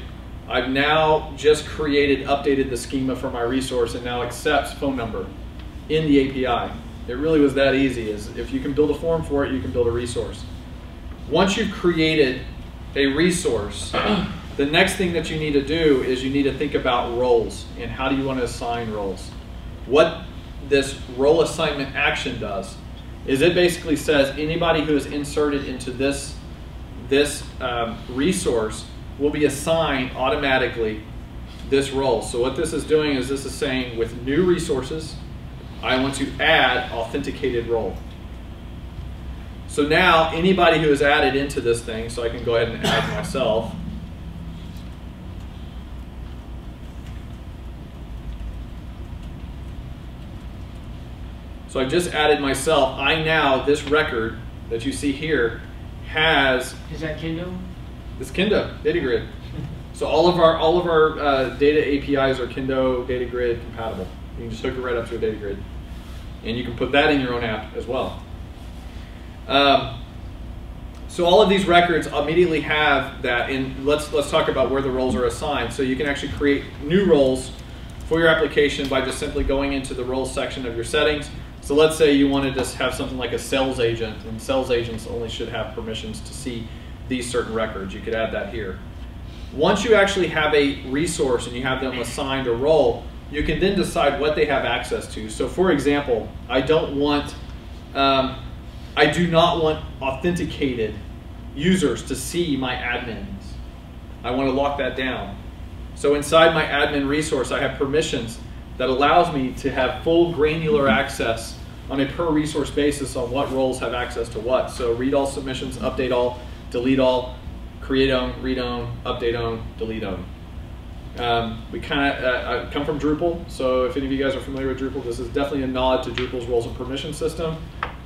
I've now just created, updated the schema for my resource and now accepts phone number in the API. It really was that easy. Is if you can build a form for it, you can build a resource. Once you've created a resource, the next thing that you need to do is you need to think about roles and how do you want to assign roles. What this role assignment action does is it basically says anybody who is inserted into this this um, resource will be assigned automatically this role. So what this is doing is this is saying with new resources, I want to add authenticated role. So now anybody who is added into this thing, so I can go ahead and add myself. So I just added myself. I now, this record that you see here, has Is that Kendo? this Kendo data grid. So all of our all of our uh, data APIs are Kendo data grid compatible. You can just hook it right up to a data grid, and you can put that in your own app as well. Um, so all of these records immediately have that. And let's let's talk about where the roles are assigned. So you can actually create new roles for your application by just simply going into the roles section of your settings. So let's say you wanted to just have something like a sales agent, and sales agents only should have permissions to see these certain records. You could add that here. Once you actually have a resource and you have them assigned a role, you can then decide what they have access to. So for example, I don't want, um, I do not want authenticated users to see my admins. I want to lock that down. So inside my admin resource, I have permissions that allows me to have full granular access on a per resource basis on what roles have access to what. So read all submissions, update all, delete all, create own, read own, update own, delete own. Um, we kind of uh, come from Drupal, so if any of you guys are familiar with Drupal, this is definitely a nod to Drupal's roles and permission system,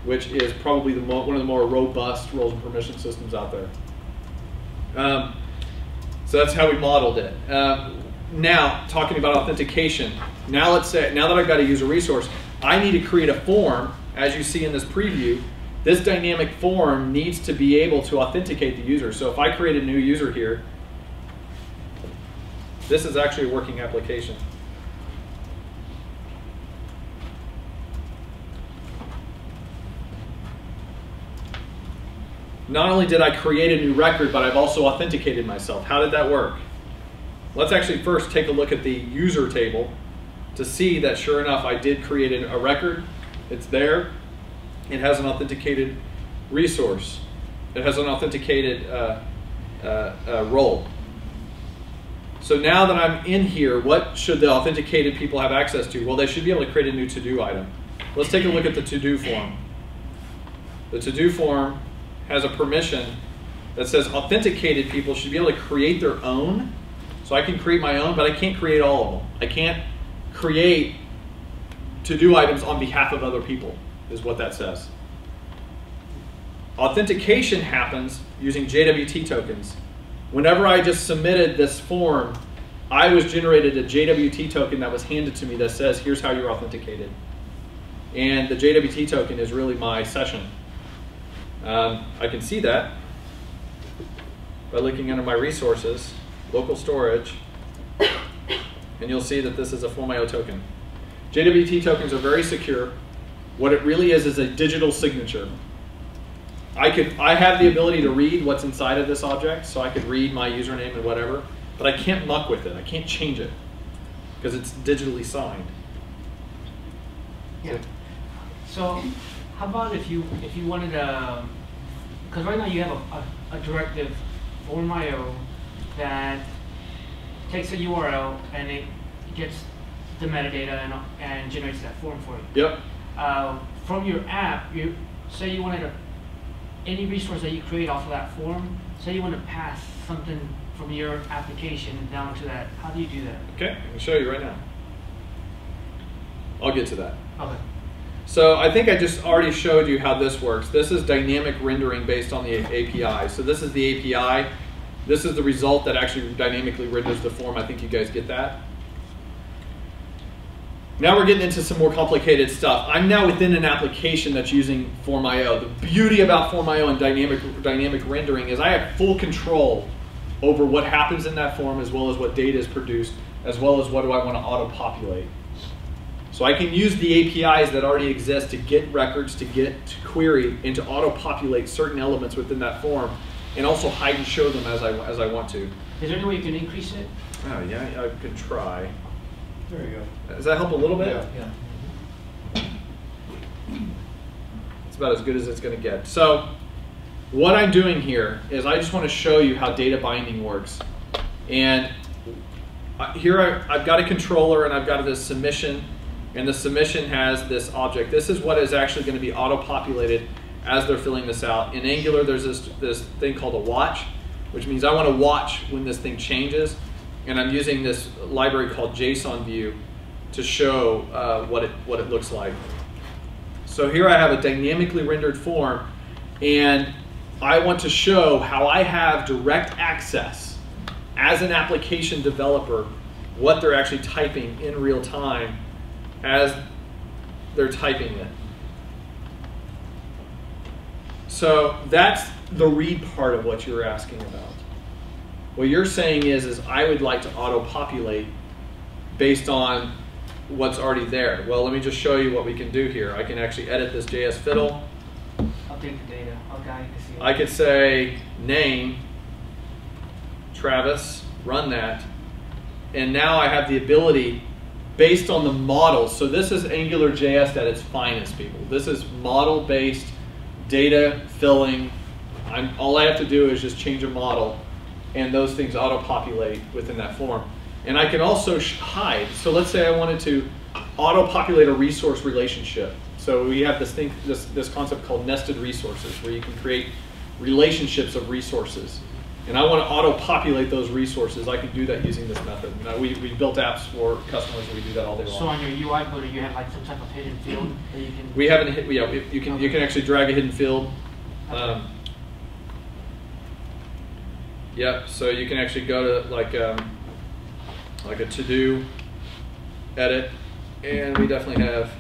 which is probably the one of the more robust roles and permission systems out there. Um, so that's how we modeled it. Uh, now, talking about authentication. Now let's say, now that I've got a user resource, I need to create a form, as you see in this preview, this dynamic form needs to be able to authenticate the user. So if I create a new user here, this is actually a working application. Not only did I create a new record, but I've also authenticated myself. How did that work? Let's actually first take a look at the user table to see that sure enough I did create a record. It's there. It has an authenticated resource. It has an authenticated uh, uh, uh, role. So now that I'm in here, what should the authenticated people have access to? Well, they should be able to create a new to-do item. Let's take a look at the to-do form. The to-do form has a permission that says authenticated people should be able to create their own. So I can create my own, but I can't create all of them. I can't create to-do items on behalf of other people, is what that says. Authentication happens using JWT tokens. Whenever I just submitted this form, I was generated a JWT token that was handed to me that says, here's how you're authenticated. And the JWT token is really my session. Um, I can see that by looking under my resources, local storage, and you'll see that this is a FormIO token. JWT tokens are very secure. What it really is is a digital signature. I could I have the ability to read what's inside of this object, so I could read my username and whatever, but I can't muck with it. I can't change it because it's digitally signed. Yeah. So, how about if you if you wanted um, to, because right now you have a, a, a directive form IO that takes a URL and it gets the metadata and, and generates that form for you. Yep. Uh, from your app, you say you wanted to any resource that you create off of that form. Say you want to pass something from your application down to that. How do you do that? Okay, I can show you right now. I'll get to that. Okay. So I think I just already showed you how this works. This is dynamic rendering based on the API. So this is the API. This is the result that actually dynamically renders the form. I think you guys get that. Now we're getting into some more complicated stuff. I'm now within an application that's using Form.io. The beauty about Form.io and dynamic, dynamic rendering is I have full control over what happens in that form as well as what data is produced, as well as what do I want to auto-populate. So I can use the APIs that already exist to get records, to get to query, and to auto-populate certain elements within that form, and also hide and show them as I, as I want to. Is there any way you can increase it? Oh yeah, I could try. There you go. Does that help a little bit? Yeah. yeah. It's about as good as it's going to get. So what I'm doing here is I just want to show you how data binding works. And uh, here I, I've got a controller and I've got this submission and the submission has this object. This is what is actually going to be auto-populated as they're filling this out. In Angular, there's this, this thing called a watch, which means I want to watch when this thing changes. And I'm using this library called JSON view to show uh, what, it, what it looks like. So here I have a dynamically rendered form, and I want to show how I have direct access as an application developer what they're actually typing in real time as they're typing it. So that's the read part of what you're asking about. What you're saying is, is I would like to auto-populate based on what's already there. Well, let me just show you what we can do here. I can actually edit this JS fiddle. Update the data. Okay, I can see it. I could say name, Travis, run that, and now I have the ability based on the model. So this is Angular JS at its finest, people. This is model-based data filling. I'm, all I have to do is just change a model, and those things auto-populate within that form. And I can also hide. So let's say I wanted to auto-populate a resource relationship. So we have this thing, this, this concept called nested resources, where you can create relationships of resources. And I want to auto-populate those resources. I can do that using this method. We, we built apps for customers where we do that all day long. So on your UI builder, you have like some type of hidden field that you can. We haven't hit. Yeah, you can you can actually drag a hidden field. Um, yep. So you can actually go to like um, like a to do, edit, and we definitely have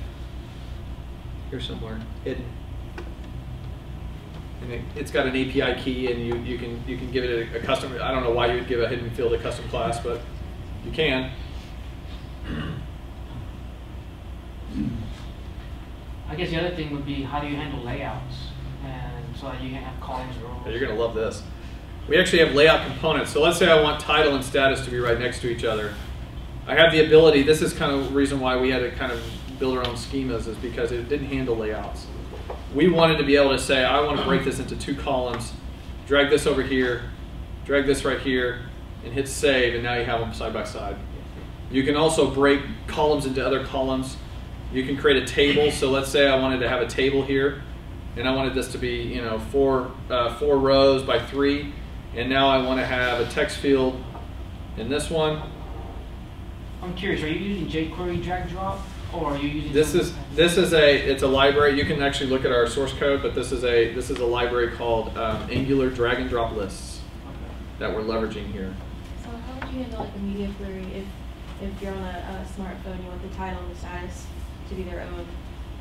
here somewhere hidden. And it, it's got an API key, and you, you can you can give it a, a custom. I don't know why you would give a hidden field a custom class, but you can. I guess the other thing would be how do you handle layouts, and so that you can have columns or rows. Yeah, you're going to love this. We actually have layout components. So let's say I want title and status to be right next to each other. I have the ability, this is kind of the reason why we had to kind of build our own schemas is because it didn't handle layouts. We wanted to be able to say, I want to break this into two columns, drag this over here, drag this right here, and hit save, and now you have them side by side. You can also break columns into other columns. You can create a table. So let's say I wanted to have a table here, and I wanted this to be, you know, four uh, four rows by three, and now I want to have a text field in this one. I'm curious, are you using jQuery drag drop, or are you using? This is this is a it's a library. You can actually look at our source code, but this is a this is a library called um, Angular drag and drop lists Okay. that we're leveraging here. So how would you handle like a media query if, if you're on a, a smartphone, you want the title and the status to be their own,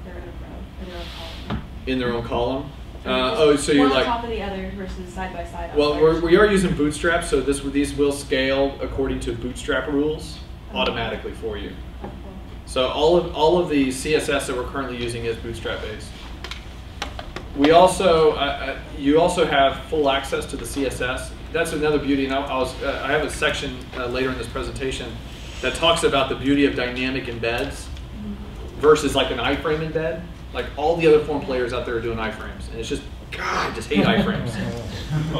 their own row, or their own column? In their own column. Uh, oh, so you're like on top of the other versus side by side. Well, we're, we are using Bootstrap, so this these will scale according to Bootstrap rules automatically for you. So all of all of the CSS that we're currently using is Bootstrap based. We also uh, uh, you also have full access to the CSS. That's another beauty. And I, I was uh, I have a section uh, later in this presentation that talks about the beauty of dynamic embeds. versus like an iframe embed. Like all the other form players out there are doing iframes, and it's just God, I just hate iframes.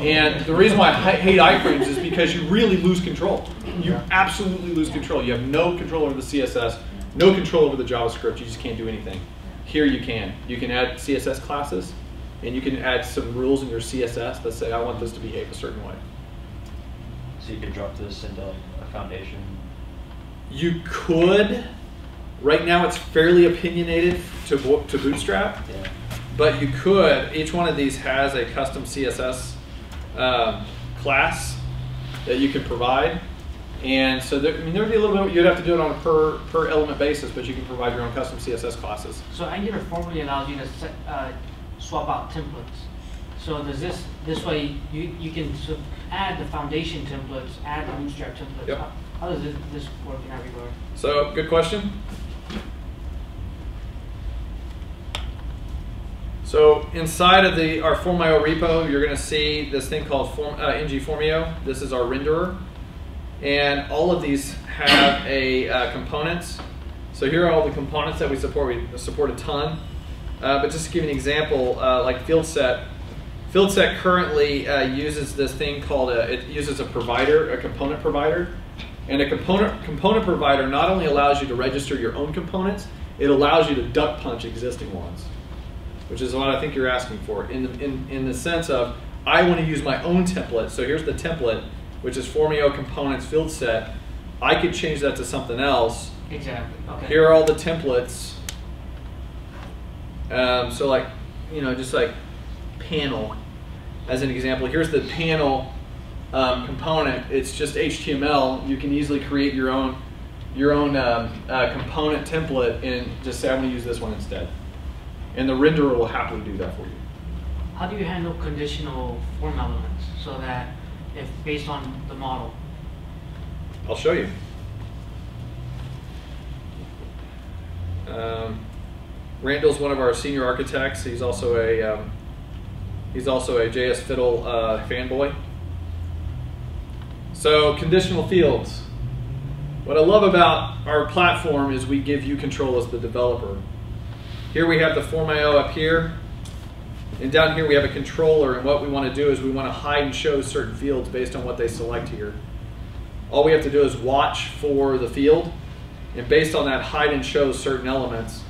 and the reason why I hate iframes is because you really lose control. You absolutely lose control. You have no control over the CSS, no control over the JavaScript. You just can't do anything. Here you can. You can add CSS classes, and you can add some rules in your CSS that say I want this to behave a certain way. So you could drop this into like a foundation. You could. Right now, it's fairly opinionated to bo- to Bootstrap, Yeah. but you could. Each one of these has a custom CSS um, class that you can provide, and so there, I mean, there would be a little bit. You'd have to do it on a per per element basis, but you can provide your own custom CSS classes. So Angular Formly allows you to set, uh, swap out templates. So does this, this way, you, you can sort of add the foundation templates, add the bootstrap templates. Yep. How- How does this, this work in that regard? So, good question. So inside of the our Formio repo, you're going to see this thing called Form, uh, ng Formio. This is our renderer, and all of these have a uh, components. So here are all the components that we support. We support a ton, uh, but just to give you an example, uh, like FieldSet. FieldSet currently uh, uses this thing called a, it uses a provider, a component provider, and a component component provider not only allows you to register your own components, it allows you to duck punch existing ones, which is what I think you're asking for. In the, in, in the sense of I want to use my own template. So here's the template, which is Formio components field set. I could change that to something else. Exactly, okay. Here are all the templates. Um, so like, you know, just like panel, as an example. Here's the panel um, component. It's just HTML. You can easily create your own your own um, uh, component template and just say I'm going to use this one instead. And the renderer will happily do that for you. How do you handle conditional form elements so that if based on the model? I'll show you. Um, Randall's one of our senior architects. He's also a um, he's also a JS Fiddle uh, fanboy. So conditional fields. What I love about our platform is we give you control as the developer. Here we have the Form.io up here, and down here we have a controller. And what we want to do is we want to hide and show certain fields based on what they select here. All we have to do is watch for the field, and based on that, hide and show certain elements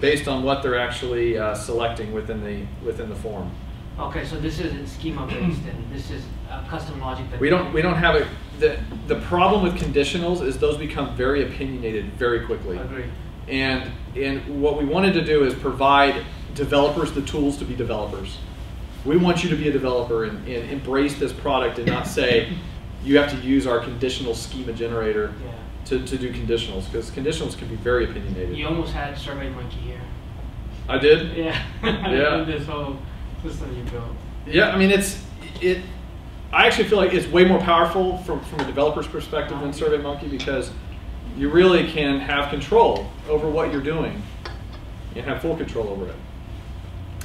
based on what they're actually uh, selecting within the within the form. Okay, so this isn't schema based and this is uh, custom logic that. We don't we don't have it. the the problem with conditionals is those become very opinionated very quickly. Agree. And and what we wanted to do is provide developers the tools to be developers. We want you to be a developer and, and embrace this product and not say you have to use our conditional schema generator Yeah. to, to do conditionals because conditionals can be very opinionated. You almost had Survey Monkey here. I did. Yeah. Yeah. this whole system you built. Yeah, I mean it's it. I actually feel like it's way more powerful from from a developer's perspective than SurveyMonkey because you really can have control over what you're doing. and have full control over it.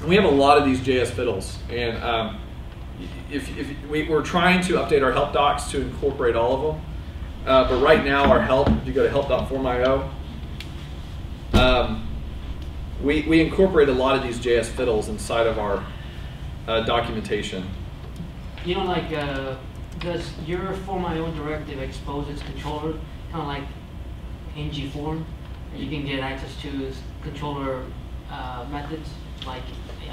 And we have a lot of these JS fiddles, and um, if, if we, we're trying to update our help docs to incorporate all of them, uh, but right now our help, if you go to help.form.io, um, we, we incorporate a lot of these JS fiddles inside of our uh, documentation. You know, like, uh, does your form.io directive expose its controller, kind of like ng form? You can get access to controller uh, methods, like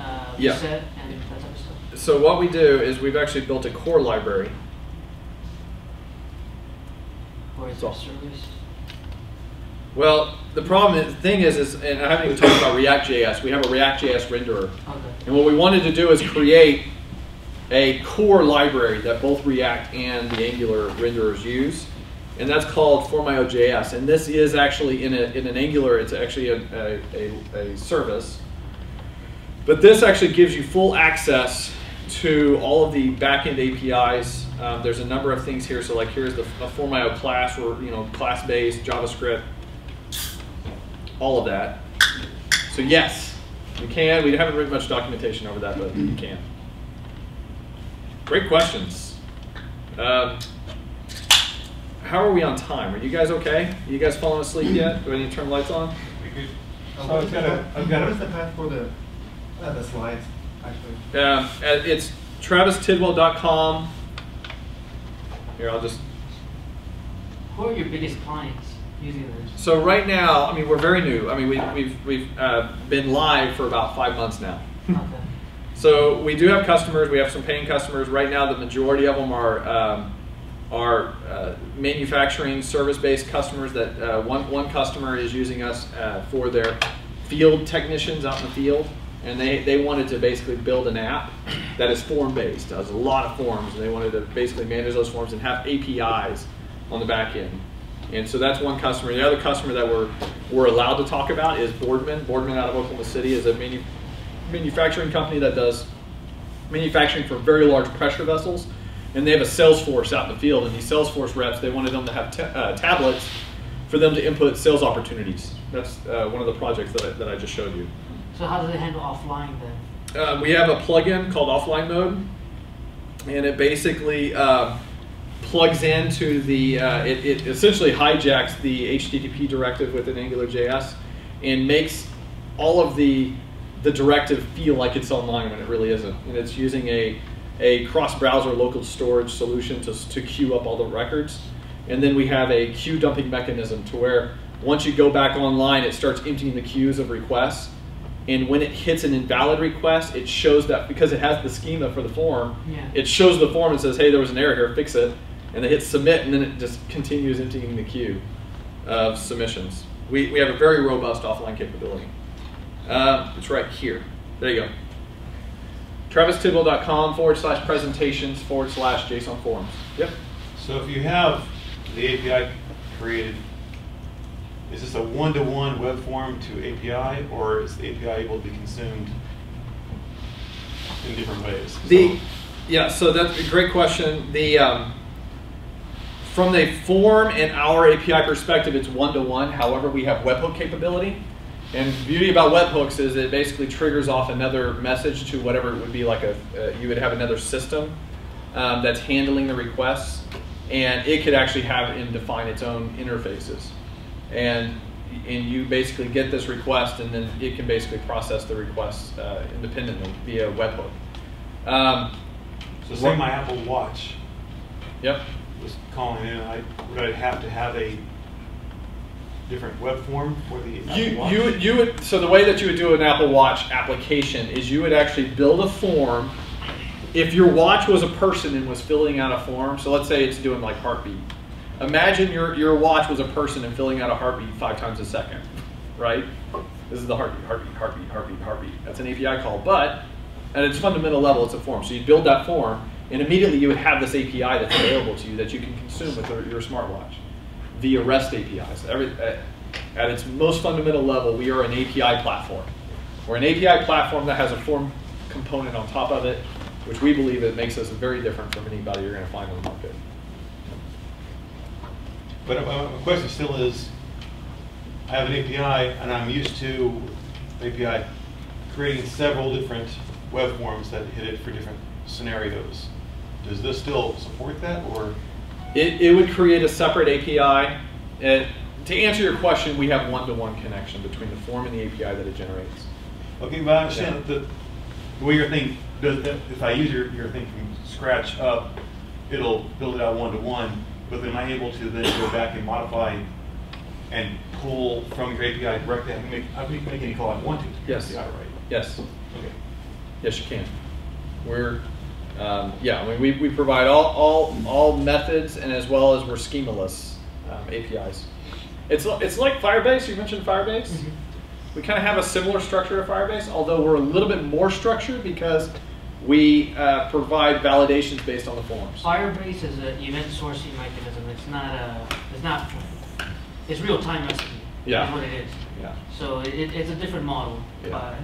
uh, Yeah. and that type of stuff. So what we do is we've actually built a core library. Or is So- service? Well, the problem is, the thing is, is, and I haven't even talked about React.js. We have a React.js renderer. Okay. And what we wanted to do is create a core library that both React and the Angular renderers use. And that's called Form.io.js. And this is actually in, a, in an Angular, it's actually a, a, a, a service. But this actually gives you full access to all of the backend APIs. Um, there's a number of things here. So like here's the a Form.io class, or you know, class-based JavaScript, all of that. So yes, you can. We haven't written much documentation over that, but you can. Great questions. Um, how are we on time? Are you guys okay? Are you guys falling asleep yet? Do I need to turn the lights on? We could, So I've it's got a, I've got What is the path for the, the slides, actually? Uh, it's travistidwell.com. Here, I'll just. Who are your biggest clients using this? So right now, I mean, we're very new. I mean, we, we've we've uh, been live for about five months now. Okay. So we do have customers. We have some paying customers right now. The majority of them are um, are uh, manufacturing service-based customers. That uh, one one customer is using us uh, for their field technicians out in the field, and they they wanted to basically build an app that is form-based. Does a lot of forms, and they wanted to basically manage those forms and have APIs on the back end. And so that's one customer. The other customer that we're we're allowed to talk about is Boardman. Boardman out of Oklahoma City is a manu- manufacturing company that does manufacturing for very large pressure vessels, and they have a sales force out in the field. And these sales force reps, they wanted them to have uh, tablets for them to input sales opportunities. That's uh, one of the projects that I, that I just showed you. So how does it handle offline then? Uh, we have a plugin called Offline Mode, and it basically uh, plugs into the. Uh, it, it essentially hijacks the HTTP directive within AngularJS and makes all of the the directive feel like it's online when it really isn't. And it's using a a cross-browser local storage solution to to queue up all the records, and then we have a queue dumping mechanism to where once you go back online, it starts emptying the queues of requests and when it hits an invalid request, it shows that because it has the schema for the form, Yeah. it shows the form and says, "Hey, there was an error here. Fix it." And they hit submit, and then it just continues emptying the queue of submissions. We, we have a very robust offline capability. Uh, it's right here. There you go. TravisTidwell.com forward slash presentations forward slash JSON forms. Yep. so if you have the API created, is this a one-to-one web form to API, or is the API able to be consumed in different ways? The So- yeah, so that's a great question. The um, from the form and our API perspective, it's one to one. However, we have webhook capability, and the beauty about webhooks is it basically triggers off another message to whatever it would be like a uh, you would have another system um, that's handling the requests, and it could actually have and define its own interfaces, and and you basically get this request, and then it can basically process the request uh, independently via webhook. Um, So say my Apple Watch yep. was calling in, I, would I have to have a different web form for the Apple You, Watch? you, you would, so the way that you would do an Apple Watch application is you would actually build a form. If your watch was a person and was filling out a form, so let's say it's doing like heartbeat. Imagine your, your watch was a person and filling out a heartbeat five times a second, right? This is the heartbeat, heartbeat, heartbeat, heartbeat, heartbeat. That's an API call, but at its fundamental level, it's a form. So you build that form, and immediately you would have this API that's available to you that you can consume with your, smartwatch via REST APIs. Every, at, at its most fundamental level, we are an API platform. We're an API platform that has a form component on top of it, which we believe it makes us very different from anybody you're going to find on the market. But uh, my question still is, I have an API and I'm used to API creating several different web forms that hit it for different scenarios. Does this still support that or? It, it would create a separate API. And to answer your question, we have one-to-one connection between the form and the API that it generates. Okay, but I understand the, the way you're thinking, if I use your, your thing from scratch up, it'll build it out one-to-one, but am I able to then go back and modify and pull from your API directly? I can make, I can make any call I want to. Yes. API, right? Yes. Okay. Yes, you can. We're, um, yeah, I mean, we, we provide all, all, all methods and as well as we're schemaless um, APIs. It's, it's like Firebase, you mentioned Firebase. We kind of have a similar structure to Firebase, although we're a little bit more structured because we uh, provide validations based on the forms. Firebase is an event sourcing mechanism. It's not a, it's not, it's real time messaging. Yeah. Is what it is. Yeah. So it, it's a different model. Yeah.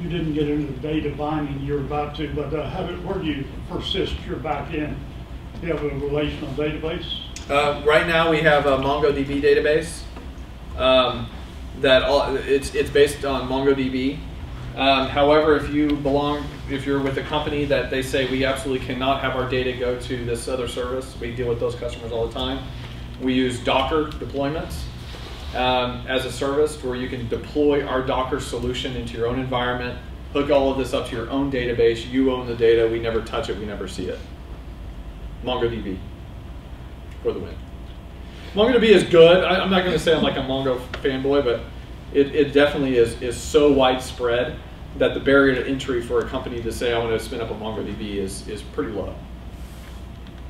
You didn't get into the data binding you're about to, but uh, how, do- where do you persist your backend? Do you have a relational database? Uh, right now, we have a MongoDB database um, that all, it's it's based on MongoDB. Um, however, if you belong, if you're with a company that they say we absolutely cannot have our data go to this other service, we deal with those customers all the time. We use Docker deployments, um, as a service where you can deploy our Docker solution into your own environment, hook all of this up to your own database. You own the data. We never touch it. We never see it. MongoDB for the win. MongoDB is good. I, am not going to say I'm like a Mongo fanboy, but it, it definitely is, is so widespread that the barrier to entry for a company to say I want to spin up a MongoDB is, is pretty low.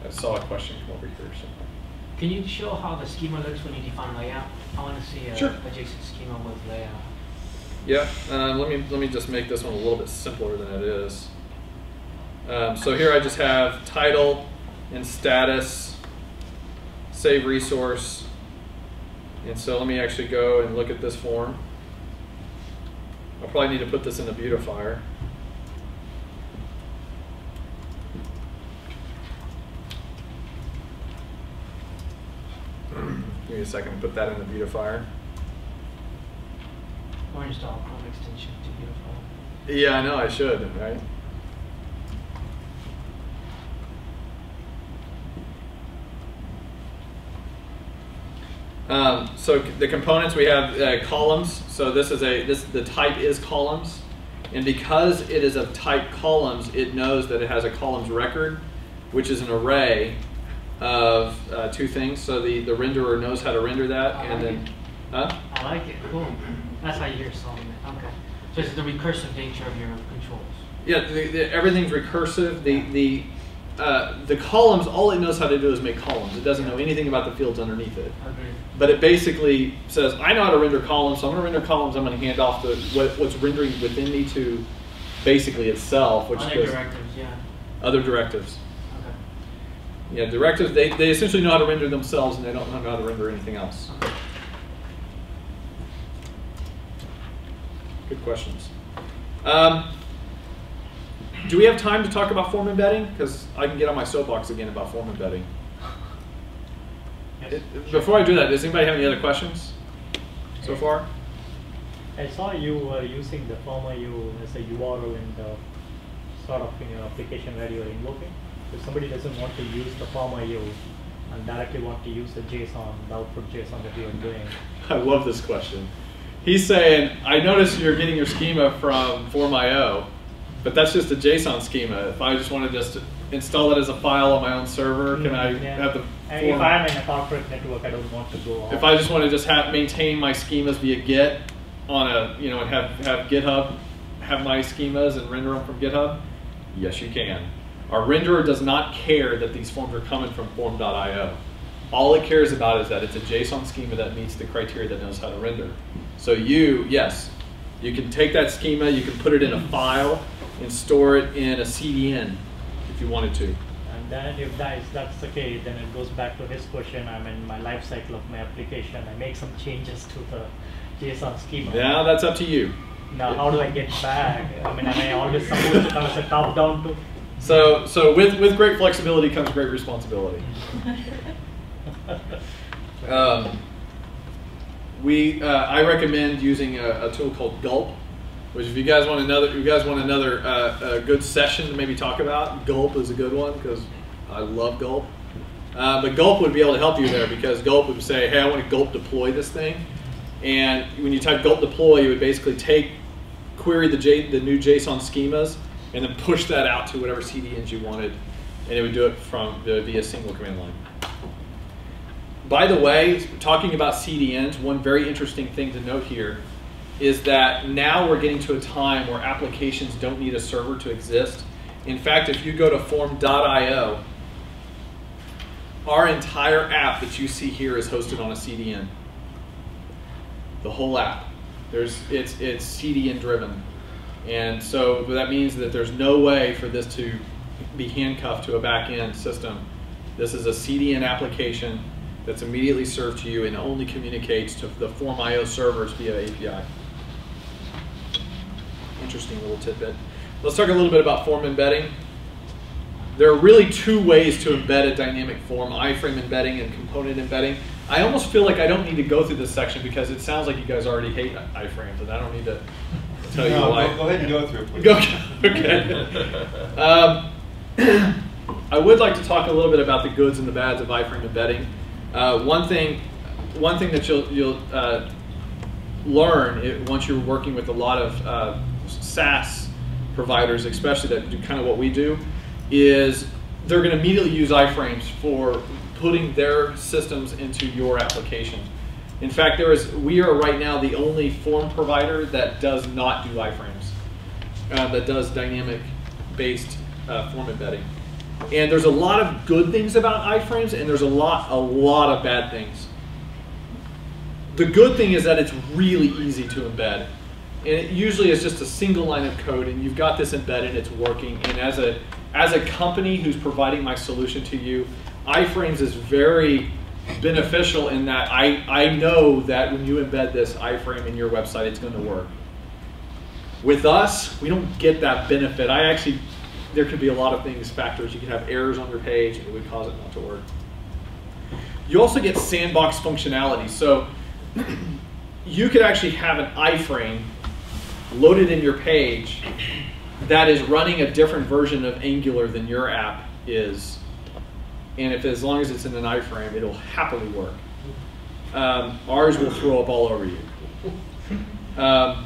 I saw a question come over here. So. Can you show how the schema looks when you define layout? I want to see a, sure. a JSON schema with layout. Yeah, um, let me let me just make this one a little bit simpler than it is. Um, so here I just have title and status, save resource, and so let me actually go and look at this form. I'll probably need to put this in the beautifier. Give me a second to put that in the beautifier. Or install Chrome extension to beautify. Yeah, I know I should, right? Um, so the components we have uh, columns. So this is a this the type is columns, and because it is of type columns, it knows that it has a columns record, which is an array of uh, two things. So the the renderer knows how to render that, I and like then, it. huh? I like it. Cool. That's how you're solving it. Okay. So it's the recursive nature of your controls. Yeah, the, the, everything's recursive. The the uh, the columns, all it knows how to do is make columns. It doesn't know anything about the fields underneath it. But it basically says, I know how to render columns, so I'm going to render columns. I'm going to hand off the what, what's rendering within me to basically itself, which Other goes directives, yeah. other directives. Okay. Yeah, directives. They, they essentially know how to render themselves, and they don't know how to render anything else. Okay. Good questions. Um, do we have time to talk about form embedding? Because I can get on my soapbox again about form embedding. Yes. It- Before I do that, does anybody have any other questions so far? I saw you were using the Form.io as a URL in the sort of in your application where you're invoking. If somebody doesn't want to use the Form.io and directly want to use the JSON, the output JSON that you're doing, I love this question. He's saying, I noticed you're getting your schema from Form.io, but that's just a JSON schema. If I just want to just install it as a file on my own server, can I Mm, yeah. have the And if I'm in a corporate network, I don't want to go off. If I just want to just have maintain my schemas via Git on a you know and have have GitHub have my schemas and render them from GitHub, yes you can. Our renderer does not care that these forms are coming from form.io. All it cares about is that it's a JSON schema that meets the criteria that knows how to render. So you, yes, you can take that schema, you can put it in a file and store it in a CDN if you wanted to. And then if that is that's the case, then it goes back to his question. I'm in my life cycle of my application. I make some changes to the JSON schema. Now that's up to you. Now how do I get back? I mean, am I always supposed to come as a top down to? So, so with, with great flexibility comes great responsibility. Um, we, uh, I recommend using a, a tool called Gulp, which if you guys want another, if you guys want another uh, a good session to maybe talk about, Gulp is a good one because I love Gulp. Uh, but Gulp would be able to help you there because Gulp would say, hey, I want to Gulp deploy this thing. And when you type Gulp deploy, you would basically take, query the, J, the new JSON schemas, and then push that out to whatever CDNs you wanted, and it would do it from the, via single command line. By the way, talking about CDNs, one very interesting thing to note here is that now we're getting to a time where applications don't need a server to exist. In fact, if you go to form.io, our entire app that you see here is hosted on a CDN. The whole app. There's, it's, it's CDN driven. And so that means that there's no way for this to be handcuffed to a back-end system. This is a CDN application that's immediately served to you and only communicates to the Form.io servers via API. Interesting little tidbit. Let's talk a little bit about form embedding. There are really two ways to embed a dynamic form, iframe embedding and component embedding. I almost feel like I don't need to go through this section because it sounds like you guys already hate iframes and I don't need to tell you No, why. go- go ahead and go through it, please. Go, okay. um, I would like to talk a little bit about the goods and the bads of iframe embedding. Uh, one thing one thing that you'll you'll uh, learn it, once you're working with a lot of uh, SaaS providers, especially that do kind of what we do, is they're going to immediately use iframes for putting their systems into your application. In fact, there is we are right now the only form provider that does not do iframes, uh, that does dynamic-based uh, form embedding. And there's a lot of good things about iframes, and there's a lot, a lot of bad things. The good thing is that it's really easy to embed. And it usually is just a single line of code, and you've got this embedded, it's working. And as a, as a company who's providing my solution to you, iframes is very beneficial in that I, I know that when you embed this iframe in your website, it's going to work. With us, we don't get that benefit. I actually there could be a lot of things, factors. You could have errors on your page and it would cause it not to work. You also get sandbox functionality. So you could actually have an iframe loaded in your page that is running a different version of Angular than your app is. And if as long as it's in an iframe, it'll happily work. Um, ours will throw up all over you. Um,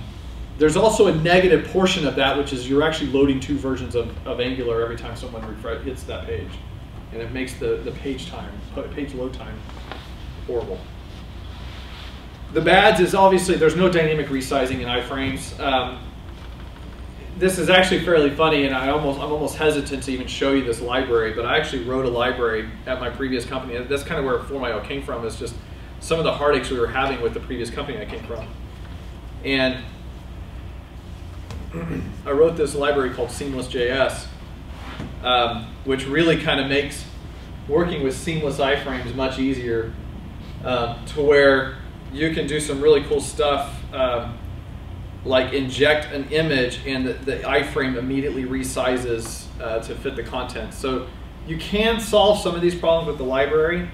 there's also a negative portion of that, which is you're actually loading two versions of, of Angular every time someone hits that page. And it makes the, the page time, page load time horrible. The bads is obviously there's no dynamic resizing in iframes. Um, this is actually fairly funny, and I almost I'm almost hesitant to even show you this library. But I actually wrote a library at my previous company. That's kind of where Form.io came from. Is just some of the heartaches we were having with the previous company I came from, and I wrote this library called Seamless.js, um, which really kind of makes working with seamless iframes much easier uh, to where you can do some really cool stuff um, like inject an image and the, the iframe immediately resizes uh, to fit the content. So you can solve some of these problems with the library,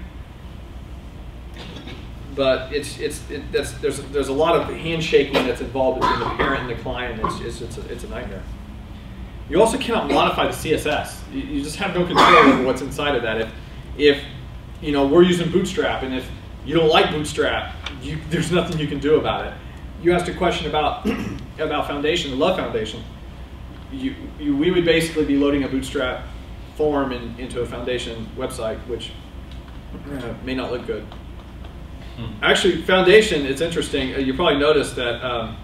but it's it's it, that's, there's there's a lot of handshaking that's involved between the parent and the client. It's it's it's a, it's a nightmare. You also cannot modify the CSS. You, you just have no control over what's inside of that. If if you know we're using Bootstrap, and if you don't like Bootstrap, you, there's nothing you can do about it. You asked a question about about Foundation, the Love Foundation. You, you, we would basically be loading a Bootstrap form in, into a Foundation website, which uh, may not look good. Hmm. Actually, Foundation, it's interesting. Uh, you probably noticed that um,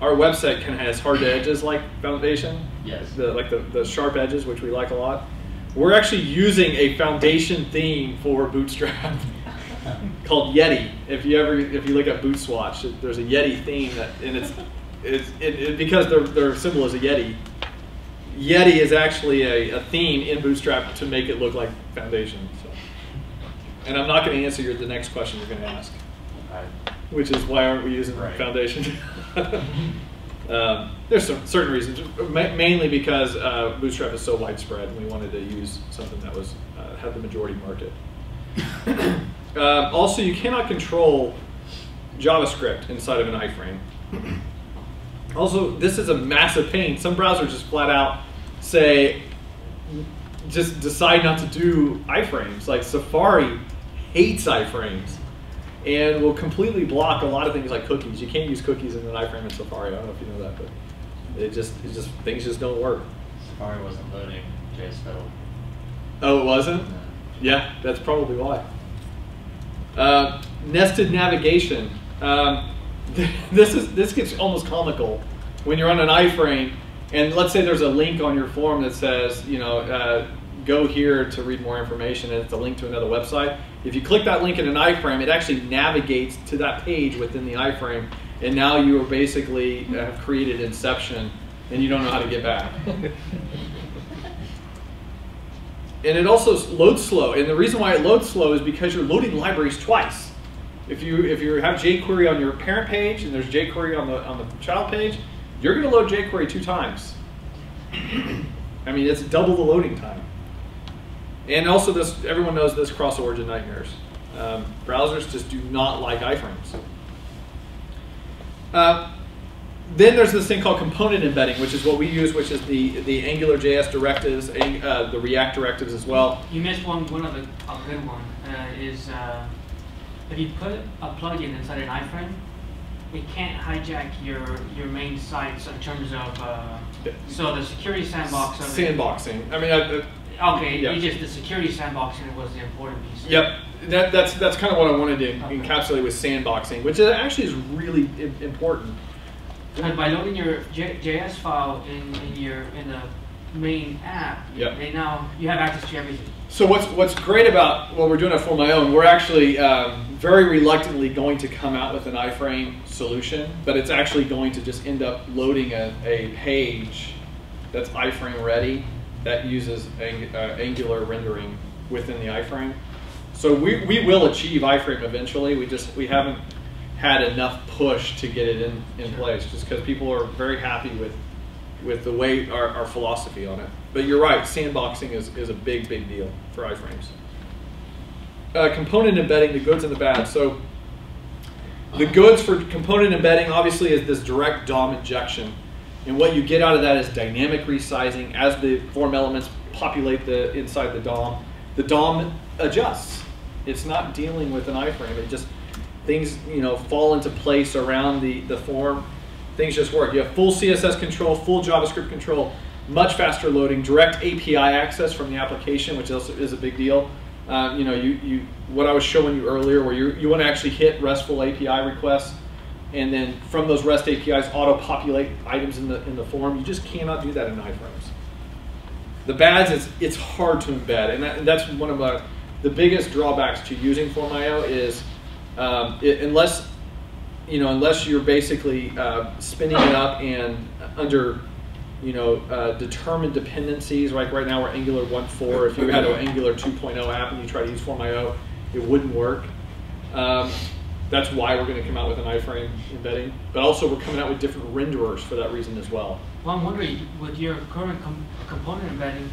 our website kind of has hard edges like Foundation. Yes. The, like the, the sharp edges, which we like a lot. We're actually using a Foundation theme for Bootstrap called Yeti. If you ever, if you look at Bootswatch, there's a Yeti theme that, and it's, it's it, it, because their, their symbol is a Yeti. Yeti is actually a, a theme in Bootstrap to make it look like Foundation. So. And I'm not going to answer your, the next question you're going to ask, which is why aren't we using right. Foundation? um, there's some certain reasons, mainly because uh, Bootstrap is so widespread, and we wanted to use something that was uh, had the majority market. uh, also, you cannot control JavaScript inside of an iframe. also, this is a massive pain. Some browsers just flat out say, just decide not to do iframes. Like Safari hates iframes and will completely block a lot of things like cookies. You can't use cookies in an iframe in Safari. I don't know if you know that, but it just, it just things just don't work. Safari wasn't loading JS Oh, it wasn't? No. Yeah, that's probably why. Uh, nested navigation. Um, this is this gets almost comical when you're on an iframe, and let's say there's a link on your form that says, you know, uh, go here to read more information, and it's a link to another website. If you click that link in an iframe, it actually navigates to that page within the iframe, and now you are basically uh, have created Inception, and you don't know how to get back. and it also loads slow, and the reason why it loads slow is because you're loading libraries twice. If you if you have jQuery on your parent page and there's jQuery on the on the child page, you're going to load jQuery two times. I mean, it's double the loading time. And also, this everyone knows this cross-origin nightmares. Um, browsers just do not like iframes. Uh, then there's this thing called component embedding, which is what we use, which is the, the Angular JS directives, uh, the React directives as well. You missed one, one of the a good one, uh, is uh, if you put a plugin inside an iframe, it can't hijack your your main sites in terms of uh, so the security sandbox of it- Sandboxing. I mean, I, Okay, Yeah. you just the security sandboxing was the important piece. Yep, that, that's that's kind of what I wanted to Okay. encapsulate with sandboxing, which is- actually is really important. And by loading your J- JS file in, in your in the main app, Yep. they now you have access to everything. So what's what's great about what we're doing at Form.io, we're actually um, very reluctantly going to come out with an iframe solution, but it's actually going to just end up loading a, a page that's iframe ready that uses ang- uh, Angular rendering within the iframe. So we, we will achieve iframe eventually. We just we haven't had enough push to get it in, in place, just because people are very happy with with the way our, our philosophy on it. But you're right, sandboxing is, is a big, big deal for iframes. Uh, component embedding, the goods and the bad. So the goods for component embedding obviously is this direct DOM injection. And what you get out of that is dynamic resizing as the form elements populate the inside the DOM. The DOM adjusts. It's not dealing with an iframe. It just things you know fall into place around the, the form. Things just work. You have full CSS control, full JavaScript control, much faster loading, direct API access from the application, which also is a big deal. Um, you know, you, you what I was showing you earlier, where you you want to actually hit RESTful API requests, and then from those REST APIs auto-populate items in the in the form. You just cannot do that in iframes. The bads is it's hard to embed, and, that, and that's one of my, the biggest drawbacks to using Form.io is um, it, unless you know unless you're basically uh, spinning it up and under you know uh, determined dependencies. Like right now we're Angular 1.4. If you had an Angular 2.0 app and you try to use Form.io, it wouldn't work. Um, that's why we're going to come out with an iframe embedding, but also we're coming out with different renderers for that reason as well. Well, I'm wondering with your current com- component embedding,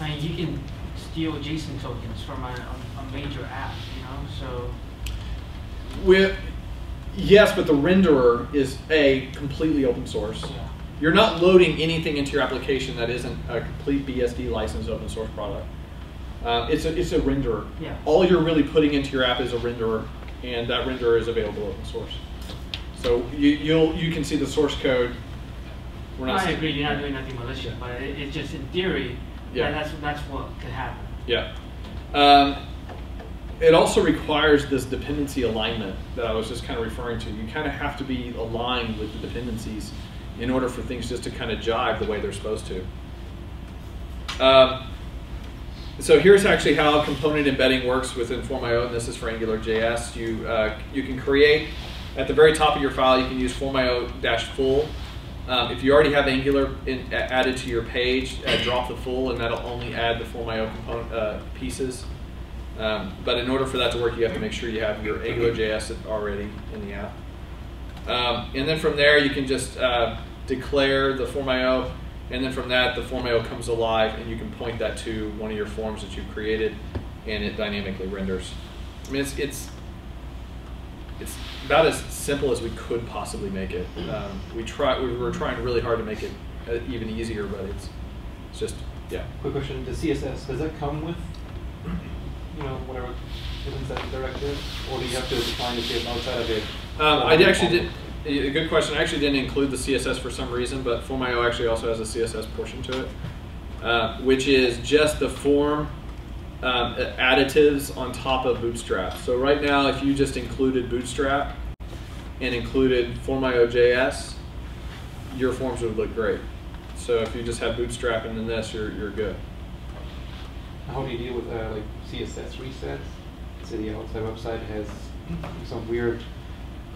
I mean, you can steal JSON tokens from a, a major app, you know. So With yes, but the renderer is a completely open source. You're not loading anything into your application that isn't a complete BSD licensed open source product. Uh, it's a it's a renderer. Yeah. All you're really putting into your app is a renderer, and that renderer is available open source. So you you'll you can see the source code. We're not. I agree, you're not doing nothing malicious, but it, it's just in theory, Yeah. yeah, that's that's what could happen. Yeah. Um, it also requires this dependency alignment that I was just kind of referring to. You kind of have to be aligned with the dependencies in order for things just to kind of jive the way they're supposed to. Um, so here's actually how component embedding works within Form.io, and this is for AngularJS. You, uh, you can create, at the very top of your file, you can use Form.io-full. Um, if you already have Angular in, added to your page, uh, drop the full, and that'll only add the Form.io component uh, pieces. Um, but in order for that to work, you have to make sure you have your AngularJS already in the app. Um, and then from there, you can just uh, declare the Form.io, and then from that, the Form.io comes alive, and you can point that to one of your forms that you've created, and it dynamically renders. I mean, it's it's it's about as simple as we could possibly make it. Um, we try we were trying really hard to make it uh, even easier, but it's it's just yeah. Quick question, the CSS, does that come with, you know, whatever? Or do you have to define the CSS outside of it? Um, I actually did a good question. I actually didn't include the CSS for some reason, but Form.io actually also has a CSS portion to it, uh, which is just the form um, additives on top of Bootstrap. So right now, if you just included Bootstrap and included Form.io.js, your forms would look great. So if you just have Bootstrap and then this, you're you're good. How do you deal with uh, like CSS resets? So the outside website has some weird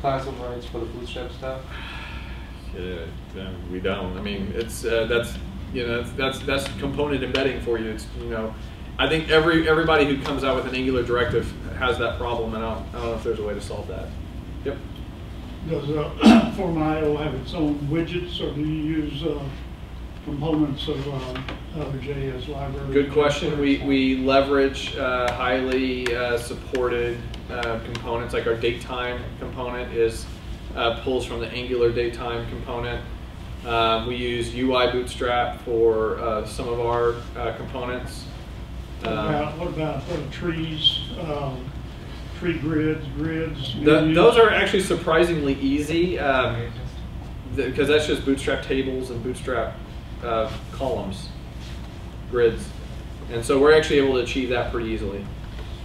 class overrides for the bootstrap stuff. Yeah, yeah, we don't. I mean, it's uh, that's you know that's, that's that's component embedding for you. It's you know, I think every everybody who comes out with an Angular directive has that problem, and I don't, I don't know if there's a way to solve that. Yep. Does uh, Form.io have its own widgets, or do you use uh, components of uh, other JS libraries? Good question. We we leverage uh, highly uh, supported uh, components, like our datetime component is uh, pulls from the Angular datetime component. Um, we use UI Bootstrap for uh, some of our uh, components. What Um, about, what about uh, trees, um, tree grids, grids. The, those are actually surprisingly easy because that's just bootstrap tables and bootstrap uh, columns, grids. And so we're actually able to achieve that pretty easily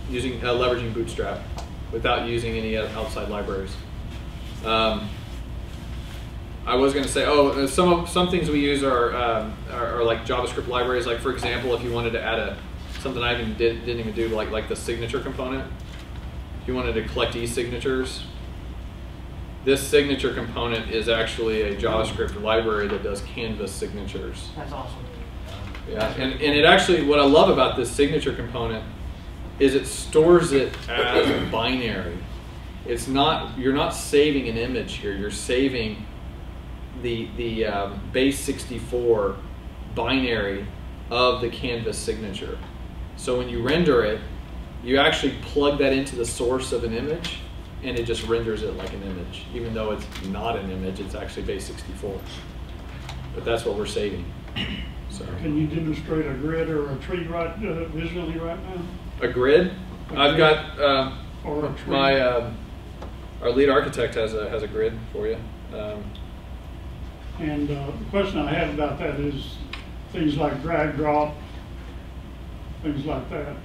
using uh, leveraging bootstrap without using any outside libraries. Um, I was going to say, oh, uh, some of, some things we use are, um, are, are like JavaScript libraries. Like for example, if you wanted to add a something I even did, didn't even do, like like the signature component. If you wanted to collect e-signatures, this signature component is actually a JavaScript library that does Canvas signatures. That's awesome. Yeah, and, and it actually, what I love about this signature component is it stores it as binary. It's not, you're not saving an image here, you're saving the, the um, base 64 binary of the canvas signature. So when you render it, you actually plug that into the source of an image and it just renders it like an image. Even though it's not an image, it's actually base 64. But that's what we're saving. So. Can you demonstrate a grid or a tree right uh, visually right now? A grid? A I've grid. got Or a tree? my um, our lead architect has a has a grid for you. Um, And uh, the question I have about that is things like drag drop, things like that.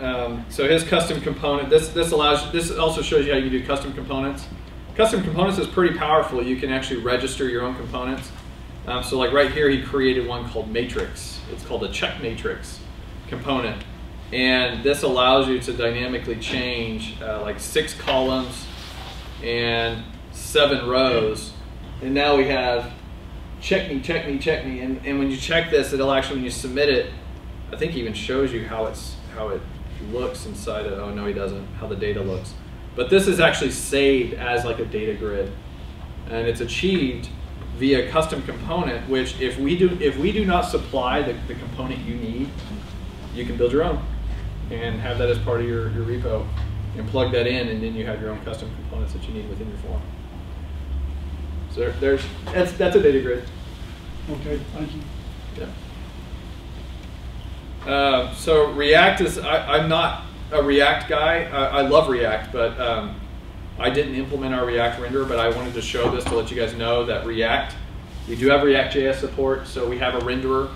Um, so his custom component, this, this allows, this also shows you how you can do custom components. Custom components is pretty powerful. You can actually register your own components. Um, so like right here, he created one called matrix. It's called a check matrix component. And this allows you to dynamically change uh, like six columns and seven rows. And now we have check me, check me, check me. And, and when you check this, it'll actually, when you submit it, I think even shows you how it's how it looks inside it. Oh no, he doesn't. How the data looks. But this is actually saved as like a data grid, and it's achieved via custom component. Which if we do if we do not supply the, the component you need, you can build your own and have that as part of your, your repo and plug that in, and then you have your own custom components that you need within your form. So there, there's that's that's a data grid. Okay, thank you. Yeah. Uh, so React is, I, I'm not a React guy. I, I love React, but um, I didn't implement our React renderer, but I wanted to show this to let you guys know that React, we do have React.js support, so we have a renderer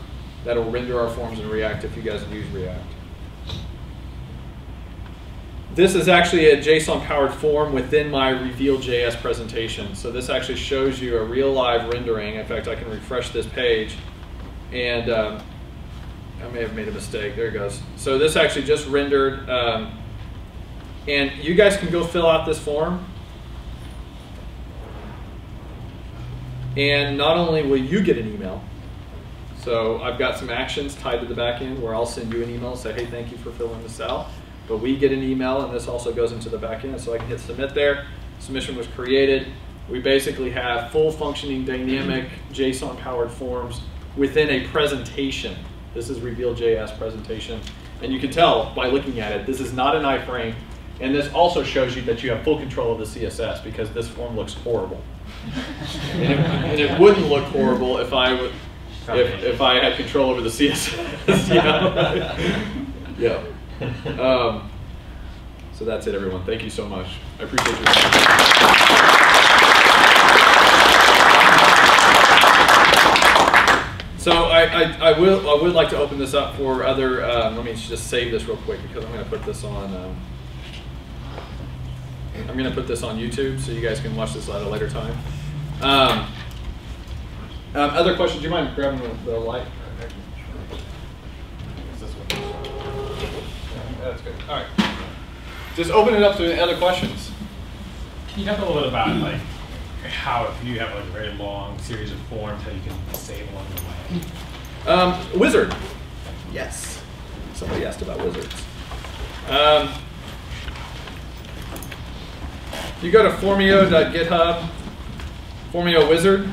that'll render our forms in React if you guys use React. This is actually a JSON-powered form within my Reveal.js presentation. So this actually shows you a real live rendering. In fact, I can refresh this page and um, I may have made a mistake. There it goes. So this actually just rendered. Um, and you guys can go fill out this form. And not only will you get an email, so I've got some actions tied to the back end where I'll send you an email and say, hey, thank you for filling this out. But we get an email and this also goes into the back end. So I can hit submit there. Submission was created. We basically have full functioning dynamic JSON powered forms within a presentation. This is Reveal.js presentation. And you can tell by looking at it, this is not an iframe. And this also shows you that you have full control of the CSS because this form looks horrible. and, it, and, it, wouldn't look horrible if I would, if, if I had control over the CSS. You know? yeah. Um, so that's it, everyone. Thank you so much. I appreciate your So I, I, I, will I would like to open this up for other. Um, let me just save this real quick because I'm going to put this on. Um, I'm going to put this on YouTube so you guys can watch this at a later time. Um, um, other questions? Do you mind grabbing the, the light? That's good. All right. Just open it up to any other questions. Can you talk a little bit about like how if you have like a very long series of forms how you can save along the way? Um, wizard. Yes. Somebody asked about wizards. Um, you go to formio.github, Formio wizard.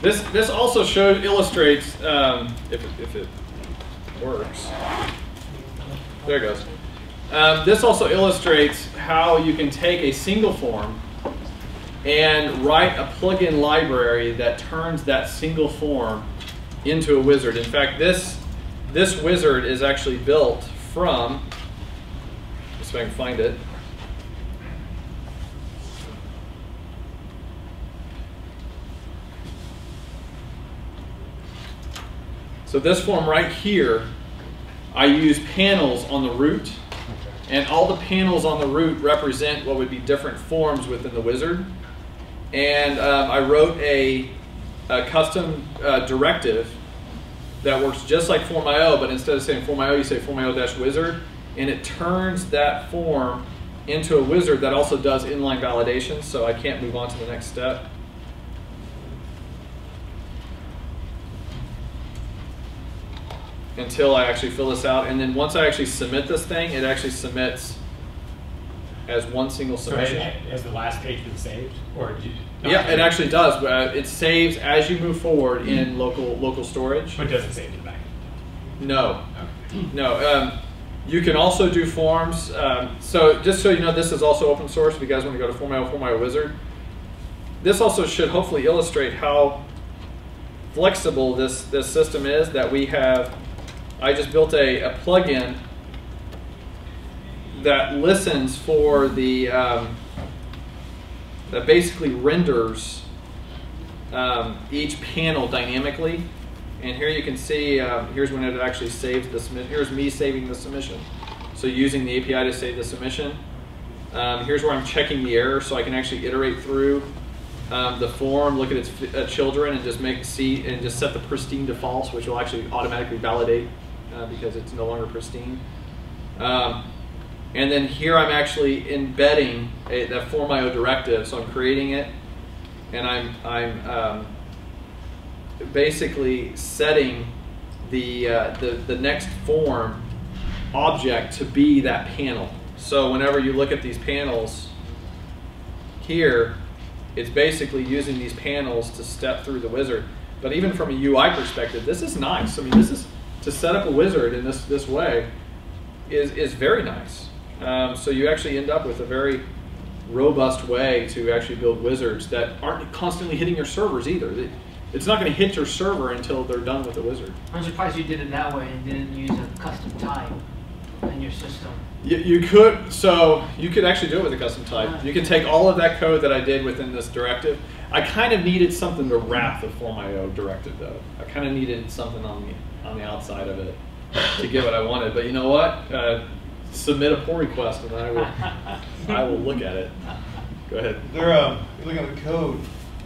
This this also shows illustrates um, if it, if it works. There it goes. Um, this also illustrates how you can take a single form and write a plugin library that turns that single form into a wizard. In fact, this this wizard is actually built from. Let's if I can find it. So this form right here, I use panels on the root, and all the panels on the root represent what would be different forms within the wizard. And um, I wrote a, a custom uh, directive that works just like Form.io, but instead of saying Form.io, you say Form.io-wizard, and it turns that form into a wizard that also does inline validation, so I can't move on to the next step. Until I actually fill this out, and then once I actually submit this thing, it actually submits as one single So submission. has the last page been saved, or you? Yeah, it actually does. Uh, it saves as you move forward in local local storage. But doesn't save in the back. No, no. Um, you can also do forms. Um, so just so you know, this is also open source. If you guys want to go to Form.io, Form.io Wizard, this also should hopefully illustrate how flexible this this system is. That we have. I just built a, a plugin that listens for the um, that basically renders um, each panel dynamically. And here you can see, um, here's when it actually saves the submission. Here's me saving the submission. So using the API to save the submission. Um, here's where I'm checking the error so I can actually iterate through um, the form, look at its uh, children, and just make see and just set the pristine to false, which will actually automatically validate uh, because it's no longer pristine. Um, and then here I'm actually embedding a, that form.io directive. So I'm creating it, and I'm I'm um, basically setting the, uh, the the next form object to be that panel. So whenever you look at these panels here, it's basically using these panels to step through the wizard. But even from a UI perspective, this is nice. I mean, this is to set up a wizard in this this way is is very nice. Um, so you actually end up with a very robust way to actually build wizards that aren't constantly hitting your servers either. It's not going to hit your server until they're done with the wizard. I'm surprised you did it that way and didn't use a custom type in your system. You, you could, so you could actually do it with a custom type. You can take all of that code that I did within this directive. I kind of needed something to wrap the Form.io directive though. I kind of needed something on the, on the outside of it to get what I wanted. But you know what? Uh, submit a pull request and I will, I will look at it. Go ahead. They're um, looking at the code.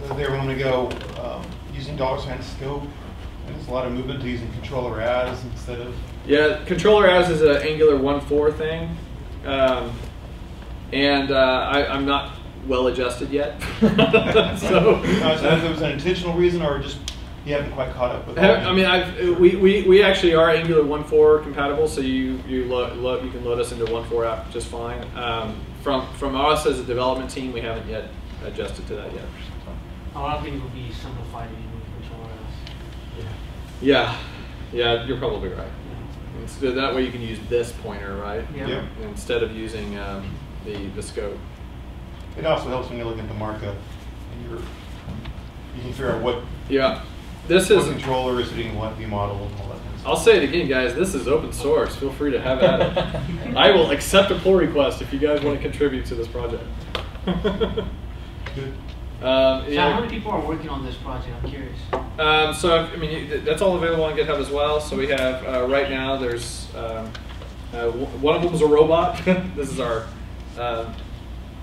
uh, They want to go um, using dollar sign scope. And there's a lot of movement to using controller as instead of. Yeah, controller as is an Angular 1.4 thing, um, and uh, I, I'm not well adjusted yet. so I was wondering if it was an intentional reason or just you haven't quite caught up with. all I mean, I've, we, we, we actually are Angular 1.4 compatible, so you you lo- lo- you can load us into 1.4 app just fine. Um, from from us as a development team, we haven't yet adjusted to that yet. A lot of things will be simplified if you move controller as. Yeah, yeah, you're probably right. And so that way you can use this pointer, right? Yeah. Yeah. Instead of using um, the the scope. It also helps when you look at the markup. And you're, you can figure out what, Yeah, this what is. controller is hitting what view model and all that kind of stuff. I'll say it again, guys. This is open source. Feel free to have at it. I will accept a pull request if you guys want to contribute to this project. Good. Um, So yeah. how many people are working on this project? I'm curious. Um, so I mean, that's all available on GitHub as well. So we have uh, right now. There's um, uh, one of them is a robot. this is our um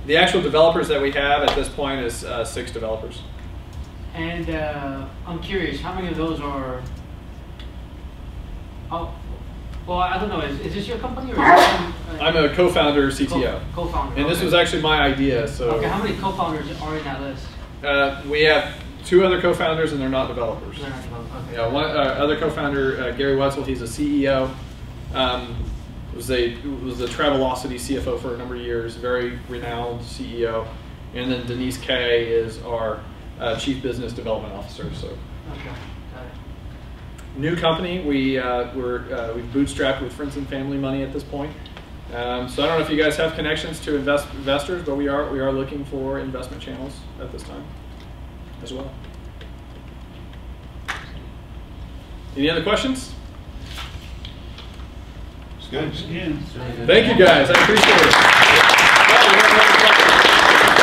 the actual developers that we have at this point is uh, six developers. And uh, I'm curious, how many of those are? Oh, well, I don't know. Is, is this your company or? Is this some, uh, I'm a co-founder, CTO, Co- co-founder. and this was actually my idea. So Okay, how many co-founders are in that list? uh, we have two other co-founders, and they're not developers. They're not developed, okay. Yeah, one uh, other co-founder, uh, Gary Wetzel, he's a CEO. Um, was a was a Travelocity CFO for a number of years, very renowned CEO. And then Denise Kay is our uh, Chief Business Development Officer. So Okay, new company. We uh, we're uh, we've bootstrapped with friends and family money at this point. Um, so I don't know if you guys have connections to invest investors, but we are we are looking for investment channels at this time as well. Any other questions? It's good. Thank you guys, I appreciate it.